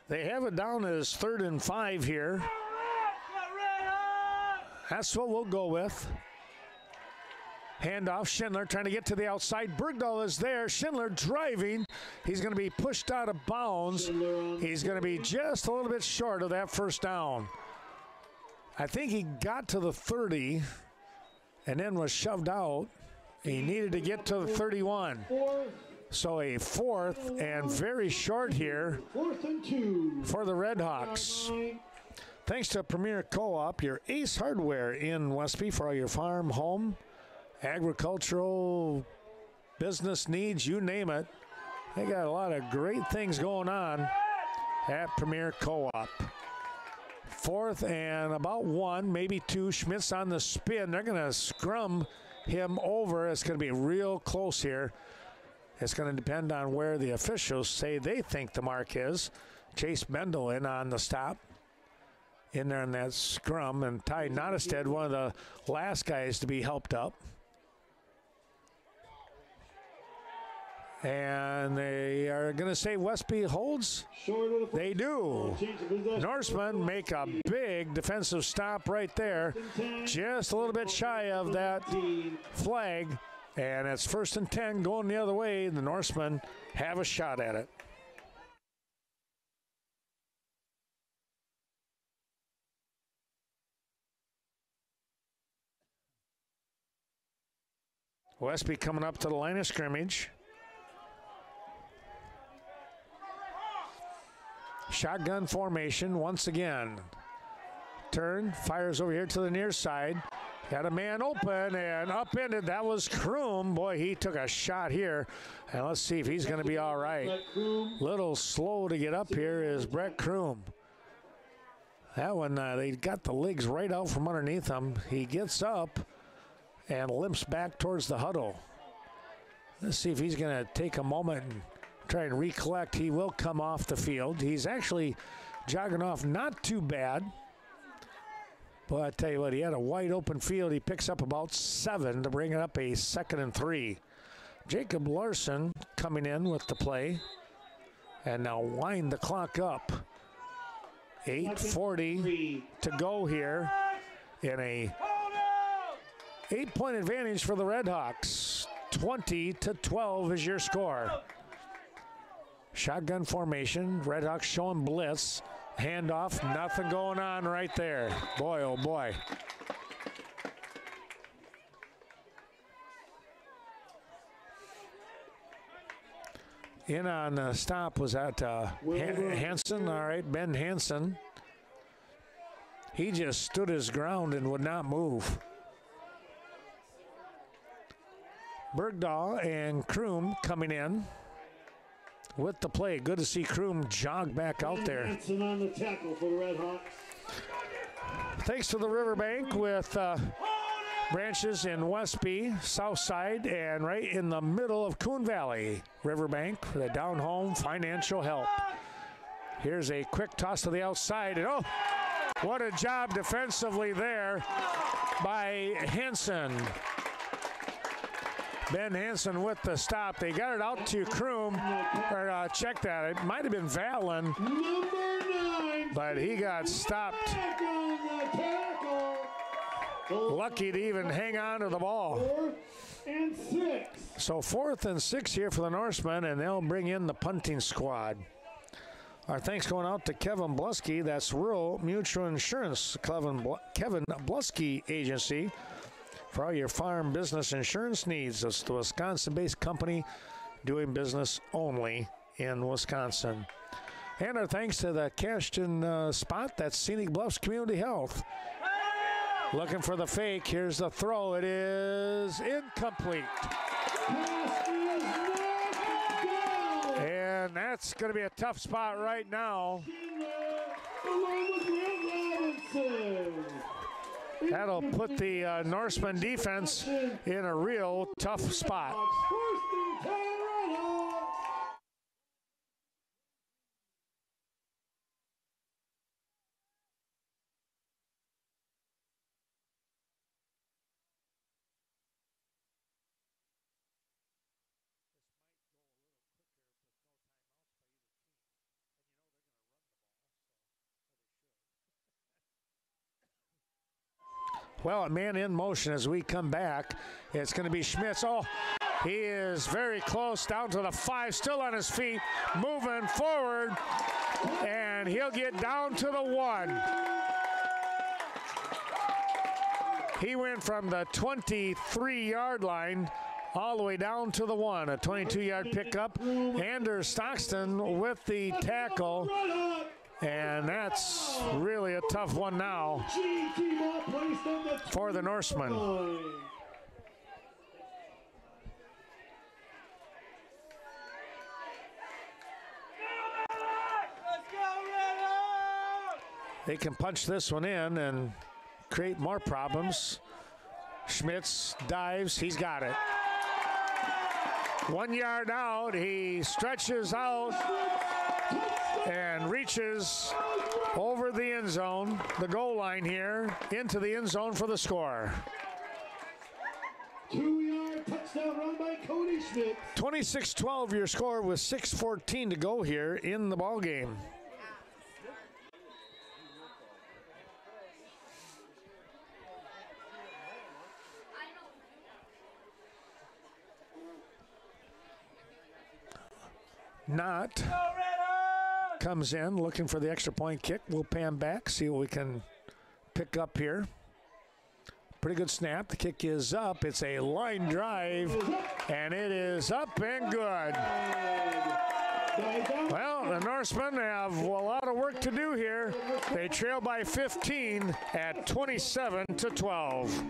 They have it down as third and five here. That's what we'll go with. Handoff, Schindler trying to get to the outside. Bergdahl is there. Schindler driving. He's going to be pushed out of bounds. He's going to be just a little bit short of that first down. I think he got to the 30 and then was shoved out. He needed to get to the 31. So a fourth and very short here Fourth and two. for the Red Hawks. Thanks to Premier Co-op, your Ace Hardware in Westby for all your farm, home, agricultural, business needs, you name it. They got a lot of great things going on at Premier Co-op. Fourth and about one, maybe two. Schmitz on the spin. They're going to scrum him over. It's going to be real close here. It's going to depend on where the officials say they think the mark is. Chase Bendel in on the stop. In there in that scrum. And Ty Nottestead, one of the last guys to be helped up. And they are going to say Westby holds. Short of the They do. change of possession. Norsemen make a big defensive stop right there, just a little bit shy of that flag. And it's first and 10 going the other way. The Norsemen have a shot at it. Westby coming up to the line of scrimmage. Shotgun formation once again. Turn, fires over here to the near side. Got a man open and upended. That was Kroom. Boy, he took a shot here. And let's see if he's going to be all right. Little slow to get up here is Brett Kroom. That one, uh, they got the legs right out from underneath him. He gets up and limps back towards the huddle. Let's see if he's going to take a moment and try and recollect. He will come off the field. He's actually jogging off not too bad. But I tell you what, he had a wide open field. He picks up about seven to bring it up a second and three. Jacob Larson coming in with the play. And now wind the clock up. 8.40 to go here in a eight point advantage for the Redhawks. 20 to 12 is your score. Shotgun formation. Redhawks showing blitz. Handoff. Nothing going on right there. Boy, oh boy. In on the stop was that uh, Han- Hanson. All right, Ben Hanson. He just stood his ground and would not move. Bergdahl and Kroom coming in with the play. Good to see Kroom jog back out there. Hanson on the tackle for the Red Hawks. Thanks to the Riverbank with uh, branches in Westby, South Side, and right in the middle of Coon Valley. Riverbank for the down home financial help. Here's a quick toss to the outside, and oh, what a job defensively there by Hanson. Ben Hanson with the stop. They got it out to Kroom, or uh, check that. It might have been Valen, nine. but he got stopped. Lucky to even hang on to the ball. So fourth and six here for the Norsemen, and they'll bring in the punting squad. Our thanks going out to Kevin Blusky. That's Rural Mutual Insurance, Kevin Blusky Agency. For all your farm business insurance needs, it's the Wisconsin-based company doing business only in Wisconsin. And our thanks to the Cashton uh, spot, that's Scenic Bluffs Community Health. Looking for the fake. Here's the throw. It is incomplete. And that's going to be a tough spot right now. Along with Grant Robinson. That'll put the uh, Norseman defense in a real tough spot. Well, a man in motion as we come back. It's going to be Schmitz. Oh, he is very close down to the five, still on his feet, moving forward, and he'll get down to the one. He went from the 23 yard line all the way down to the one. A 22 yard pickup. Anders Stockton with the tackle. And that's really a tough one now for the Norseman. they can punch this one in and create more problems. Schmitz dives, he's got it. One yard out, he stretches out and reaches over the end zone, the goal line here, into the end zone for the score. Two yard touchdown run by Cody Schmitz. 26 12 your score with 6.14 to go here in the ball game. Knott comes in looking for the extra point kick. We'll pan back, see what we can pick up here. Pretty good snap. The kick is up. It's a line drive, and it is up and good. Well, the Norsemen have a lot of work to do here. They trail by 15 at 27 to 12.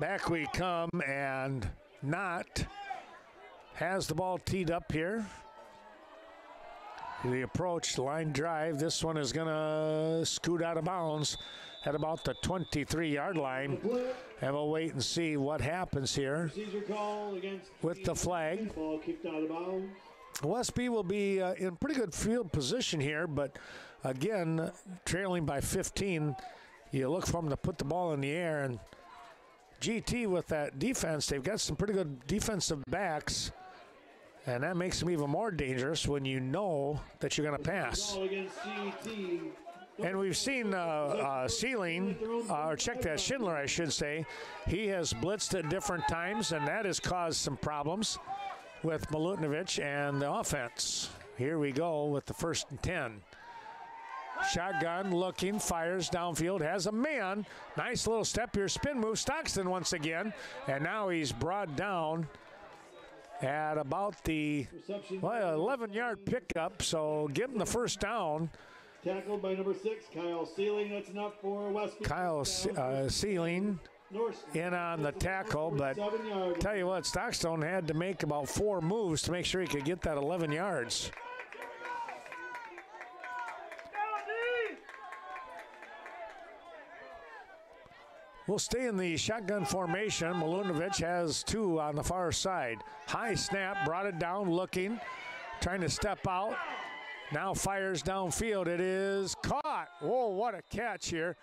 Back we come, and Knott has the ball teed up here. The approach line drive. This one is going to scoot out of bounds at about the 23 yard line. And we'll wait and see what happens here with the flag. Westby will be uh, in pretty good field position here, but again, trailing by 15, you look for them to put the ball in the air. And GT with that defense, they've got some pretty good defensive backs, and that makes them even more dangerous when you know that you're going to pass. And we've seen uh, uh, uh, or check that, Schindler, I should say. He has blitzed at different times, and that has caused some problems with Milutinovic and the offense. Here we go with the first and 10. Shotgun looking, fires downfield, has a man. Nice little step here, spin move. Stockton once again, and now he's brought down at about the well, 11 yard pickup, so give him the first down. Tackled by number six, Kyle Sealing. That's enough for West. Kyle uh, Sealing in on the tackle, but tell you what, Stockton had to make about four moves to make sure he could get that 11 yards. We'll stay in the shotgun formation. Milutinovic has two on the far side. High snap, brought it down, looking, trying to step out. Now fires downfield. It is caught. Whoa, what a catch here.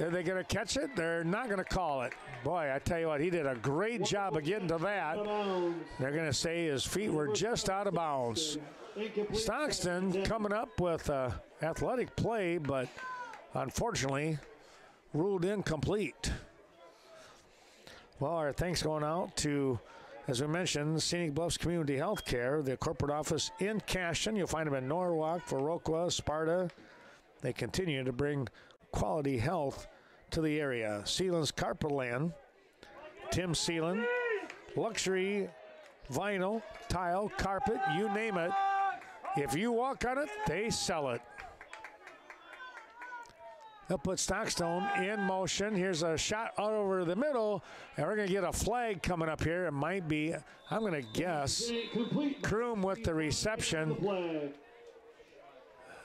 Are they going to catch it? They're not going to call it. Boy, I tell you what, he did a great job of getting to that. They're going to say his feet were just out of bounds. Stockton coming up with a athletic play, but unfortunately ruled incomplete. Well, our thanks going out to, as we mentioned, Scenic Bluffs Community Healthcare, the corporate office in Cashton. You'll find them in Norwalk, Viroqua, Sparta. They continue to bring quality health to the area. Sealand's Carpet Land, Tim Sealand, luxury vinyl, tile, carpet, you name it. If you walk on it, they sell it. They'll put Stockton in motion. Here's a shot out over the middle, and we're going to get a flag coming up here. It might be, I'm going to guess. Kroom with the reception.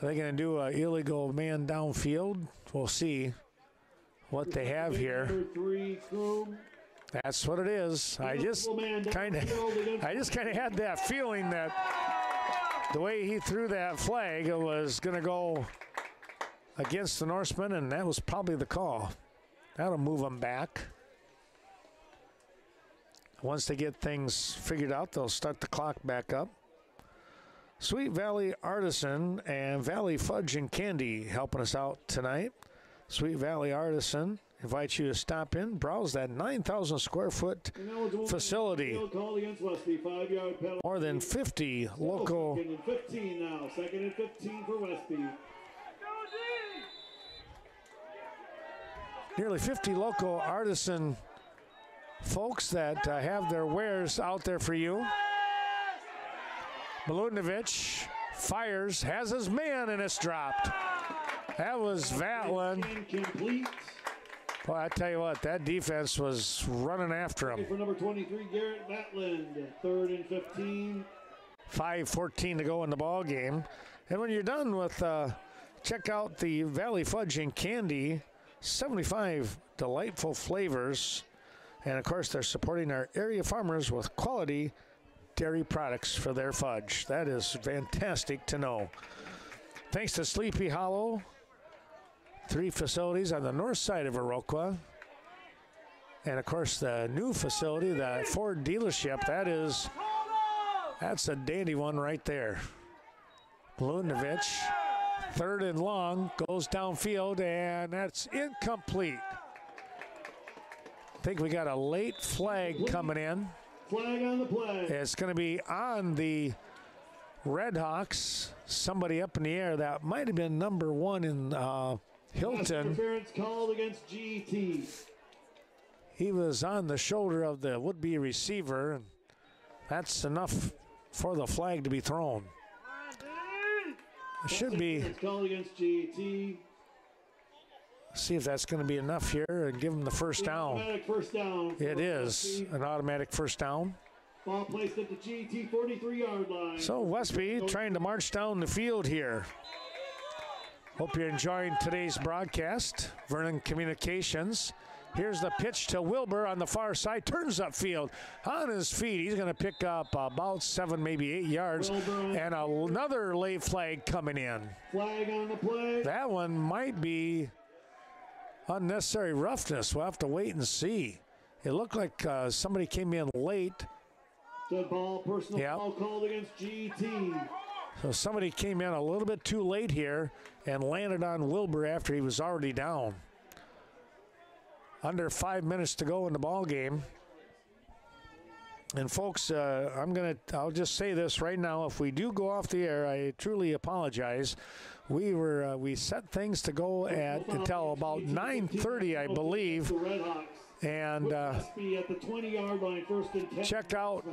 They're going to do an illegal man downfield. We'll see what they have here. That's what it is. I just kind of, I just kind of had that feeling that the way he threw that flag, it was going to go against the Norsemen, and that was probably the call. That'll move them back. Once they get things figured out, they'll start the clock back up. Sweet Valley Artisan and Valley Fudge and Candy helping us out tonight. Sweet Valley Artisan invites you to stop in, browse that 9,000 square foot facility. More than 50 local Second and 15 now. Second and 15 for Westby. Nearly 50 local artisan folks that uh, have their wares out there for you. Milutinovic fires, has his man, and it's dropped. That was Batland. Incomplete. Well, I tell you what, that defense was running after him. For number 23, Garrett Batland. Third and 15. 5-14 to go in the ball game, and when you're done with, uh, check out the Valley Fudge and Candy, 75 delightful flavors, and of course they're supporting our area farmers with quality dairy products for their fudge. That is fantastic to know. Thanks to Sleepy Hollow, three facilities on the north side of Viroqua. And of course, the new facility, the Ford dealership, that is, that's a dandy one right there. Lunovich, third and long, goes downfield, and that's incomplete. I think we got a late flag coming in. Flag on the play. It's going to be on the Redhawks. Somebody up in the air. That might have been number one in uh, Hilton. Interference called against GT. He was on the shoulder of the would-be receiver, and that's enough for the flag to be thrown. Should be. Called against GT. See if that's going to be enough here and give him the first down. First down. It is an automatic first down. Ball placed at the GT 43 yard line. So Westby trying to march down the field here. Hope you're enjoying today's broadcast. Vernon Communications. Here's the pitch to Wilbur on the far side. Turns upfield on his feet. He's going to pick up about seven, maybe eight yards. Wilbur. And another late flag coming in. Flag on the play. That one might be unnecessary roughness. We'll have to wait and see. It looked like uh, somebody came in late. The ball, personal Yep. foul called against GT. So somebody came in a little bit too late here and landed on Wilbur after he was already down. Under five minutes to go in the ball game. And folks, uh, I'm gonna. I'll just say this right now. If we do go off the air, I truly apologize. We were uh, we set things to go at until about 9:30, I believe, and uh, Westby at the 20 yard line, first and 10. check out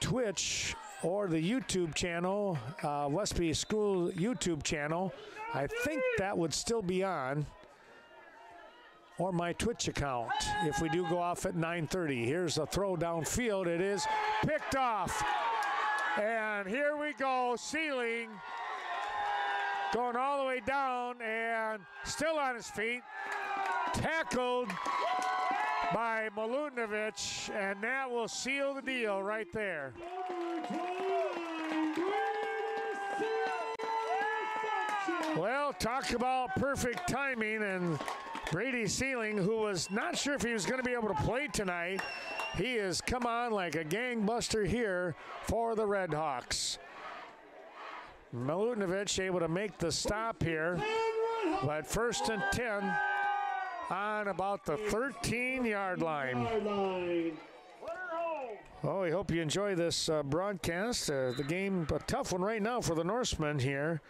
Twitch or the YouTube channel, uh, Westby School YouTube channel. I think that would still be on. Or my Twitch account if we do go off at 9:30. Here's the throw downfield. It is picked off. And here we go, Sealing. Going all the way down and still on his feet. Tackled by Milutinovic, and that will seal the deal right there. Well, talk about perfect timing and Brady Sealing, who was not sure if he was going to be able to play tonight, he has come on like a gangbuster here for the Red Hawks. Milutinovic able to make the stop here, but first and 10 on about the 13 yard line. Yard line. Oh, I hope you enjoy this uh, broadcast. Uh, the game, a tough one right now for the Norsemen here.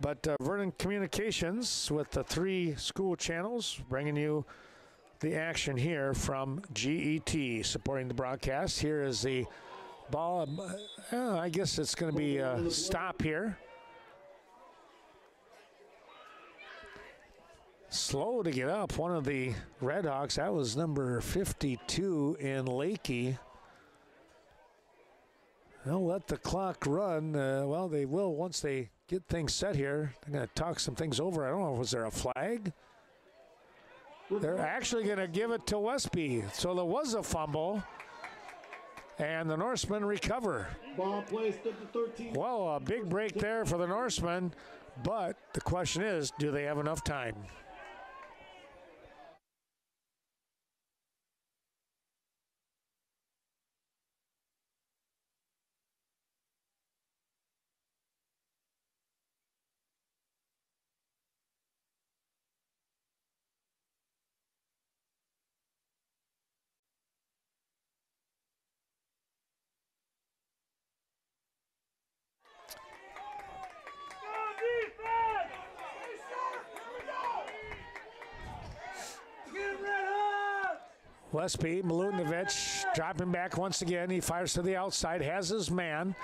But uh, Vernon Communications with the three school channels bringing you the action here from GET supporting the broadcast. Here is the ball. Uh, I guess it's going to be a stop here. Slow to get up. One of the Redhawks, that was number 52 in Lakey. They'll let the clock run. Uh, well, they will once they get things set here. They're going to talk some things over. I don't know. Was there a flag? They're actually going to give it to Westby. So there was a fumble. and the Norsemen recover. Ball placed at the 13. Well, a big break there for the Norsemen, but the question is, do they have enough time? Westby, Milutinovic dropping back once again. He fires to the outside, has his man,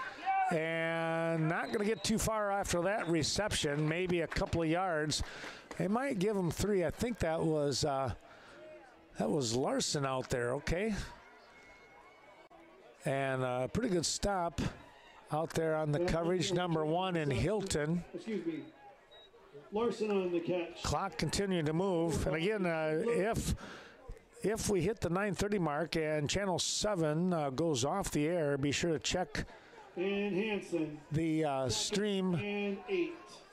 and not going to get too far after that reception, maybe a couple of yards. They might give him three. I think that was uh, that was Larson out there. Okay, and a pretty good stop out there on the coverage. Number one in Hilton. Excuse me. Larson on the catch. Clock continuing to move, and again, uh, if if we hit the 9:30 mark and Channel 7 uh, goes off the air, be sure to check the uh, stream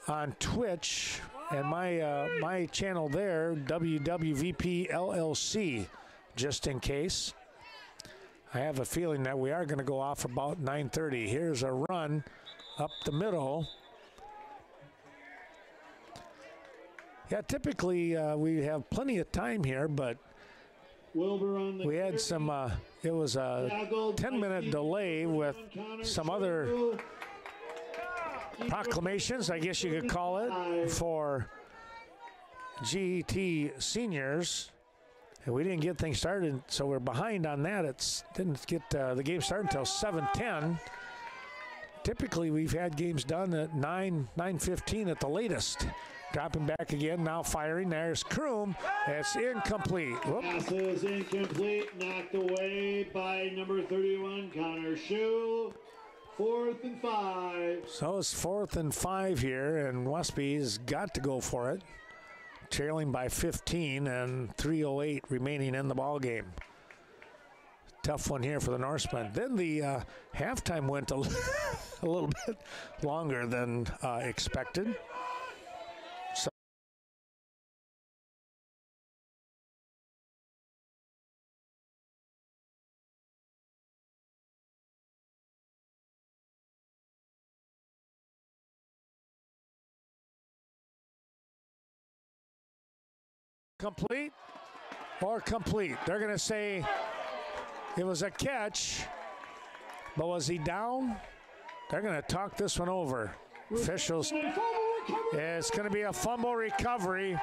on Twitch and my uh, my channel there, WWVP LLC, just in case. I have a feeling that we are going to go off about 9:30. Here's a run up the middle. Yeah, typically uh, we have plenty of time here, but Wilbur on the we had some. Uh, it was a 10 minute delay with some other proclamations, I guess you could call it, for GET seniors. And we didn't get things started, so we're behind on that. It didn't get uh, the game started until 7:10. Typically, we've had games done at 9 9:15 at the latest. Dropping back again, now firing. There's Kroom. It's incomplete. Whoop. Pass is incomplete. Knocked away by number 31, Connor Shu. Fourth and five. So it's fourth and five here, and Westby's got to go for it, trailing by 15 and 3:08 remaining in the ball game. Tough one here for the Norsemen. Then the uh, halftime went a little bit longer than uh, expected. Complete or complete. They're going to say it was a catch, but was he down? They're going to talk this one over. Officials, And fumble recovery. it's going to be a fumble recovery,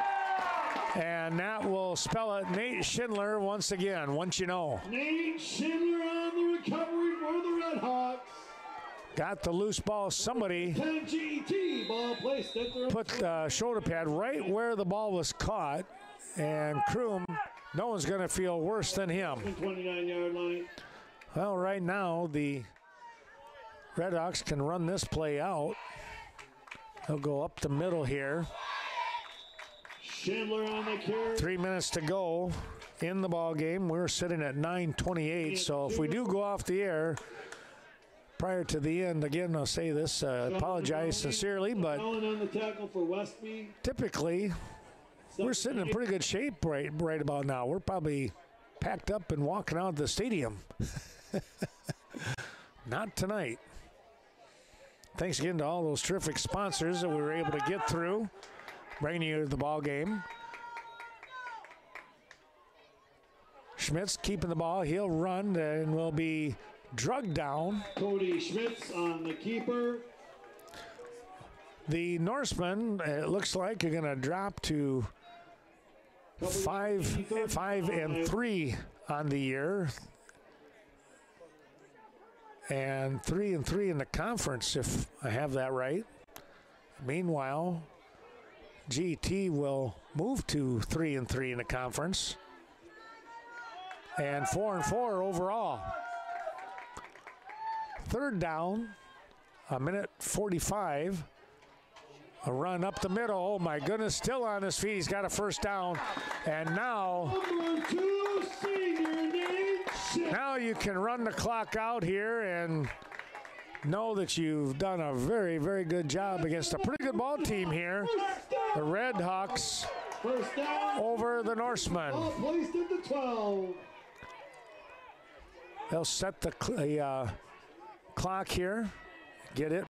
and that will spell it Nate Schindler once again, once you know. Nate Schindler on the recovery for the Red Hawks. Got the loose ball. Somebody 10 GT. Ball placed at the put the shoulder pad right where the ball was caught, and Kroom, no one's going to feel worse than him. 29 yard line. Well, right now, the Red Hawks can run this play out. They'll go up the middle here. Schindler on the carry. Three minutes to go in the ball game. We're sitting at 9:28. So if we do go off the air prior to the end, again, I'll say this: uh, apologize sincerely, but Allen on the tackle for Westby. typically we're sitting in pretty good shape right right about now. We're probably packed up and walking out of the stadium. Not tonight. Thanks again to all those terrific sponsors that we were able to get through, bringing you the ball game. Schmitz keeping the ball. He'll run and will be drugged down. Cody Schmitz on the keeper. The Norsemen, it looks like, are going to drop to five, five and three on the year, and three and three in the conference, if I have that right. Meanwhile, GT will move to three and three in the conference, and four and four overall. Third down, a minute 45. A run up the middle. Oh my goodness, still on his feet. He's got a first down. And now Now you can run the clock out here and know that you've done a very, very good job against a pretty good ball team here. The Red Hawks over the Norsemen. Ball placed at the 12. They'll set the, uh, clock here. Get it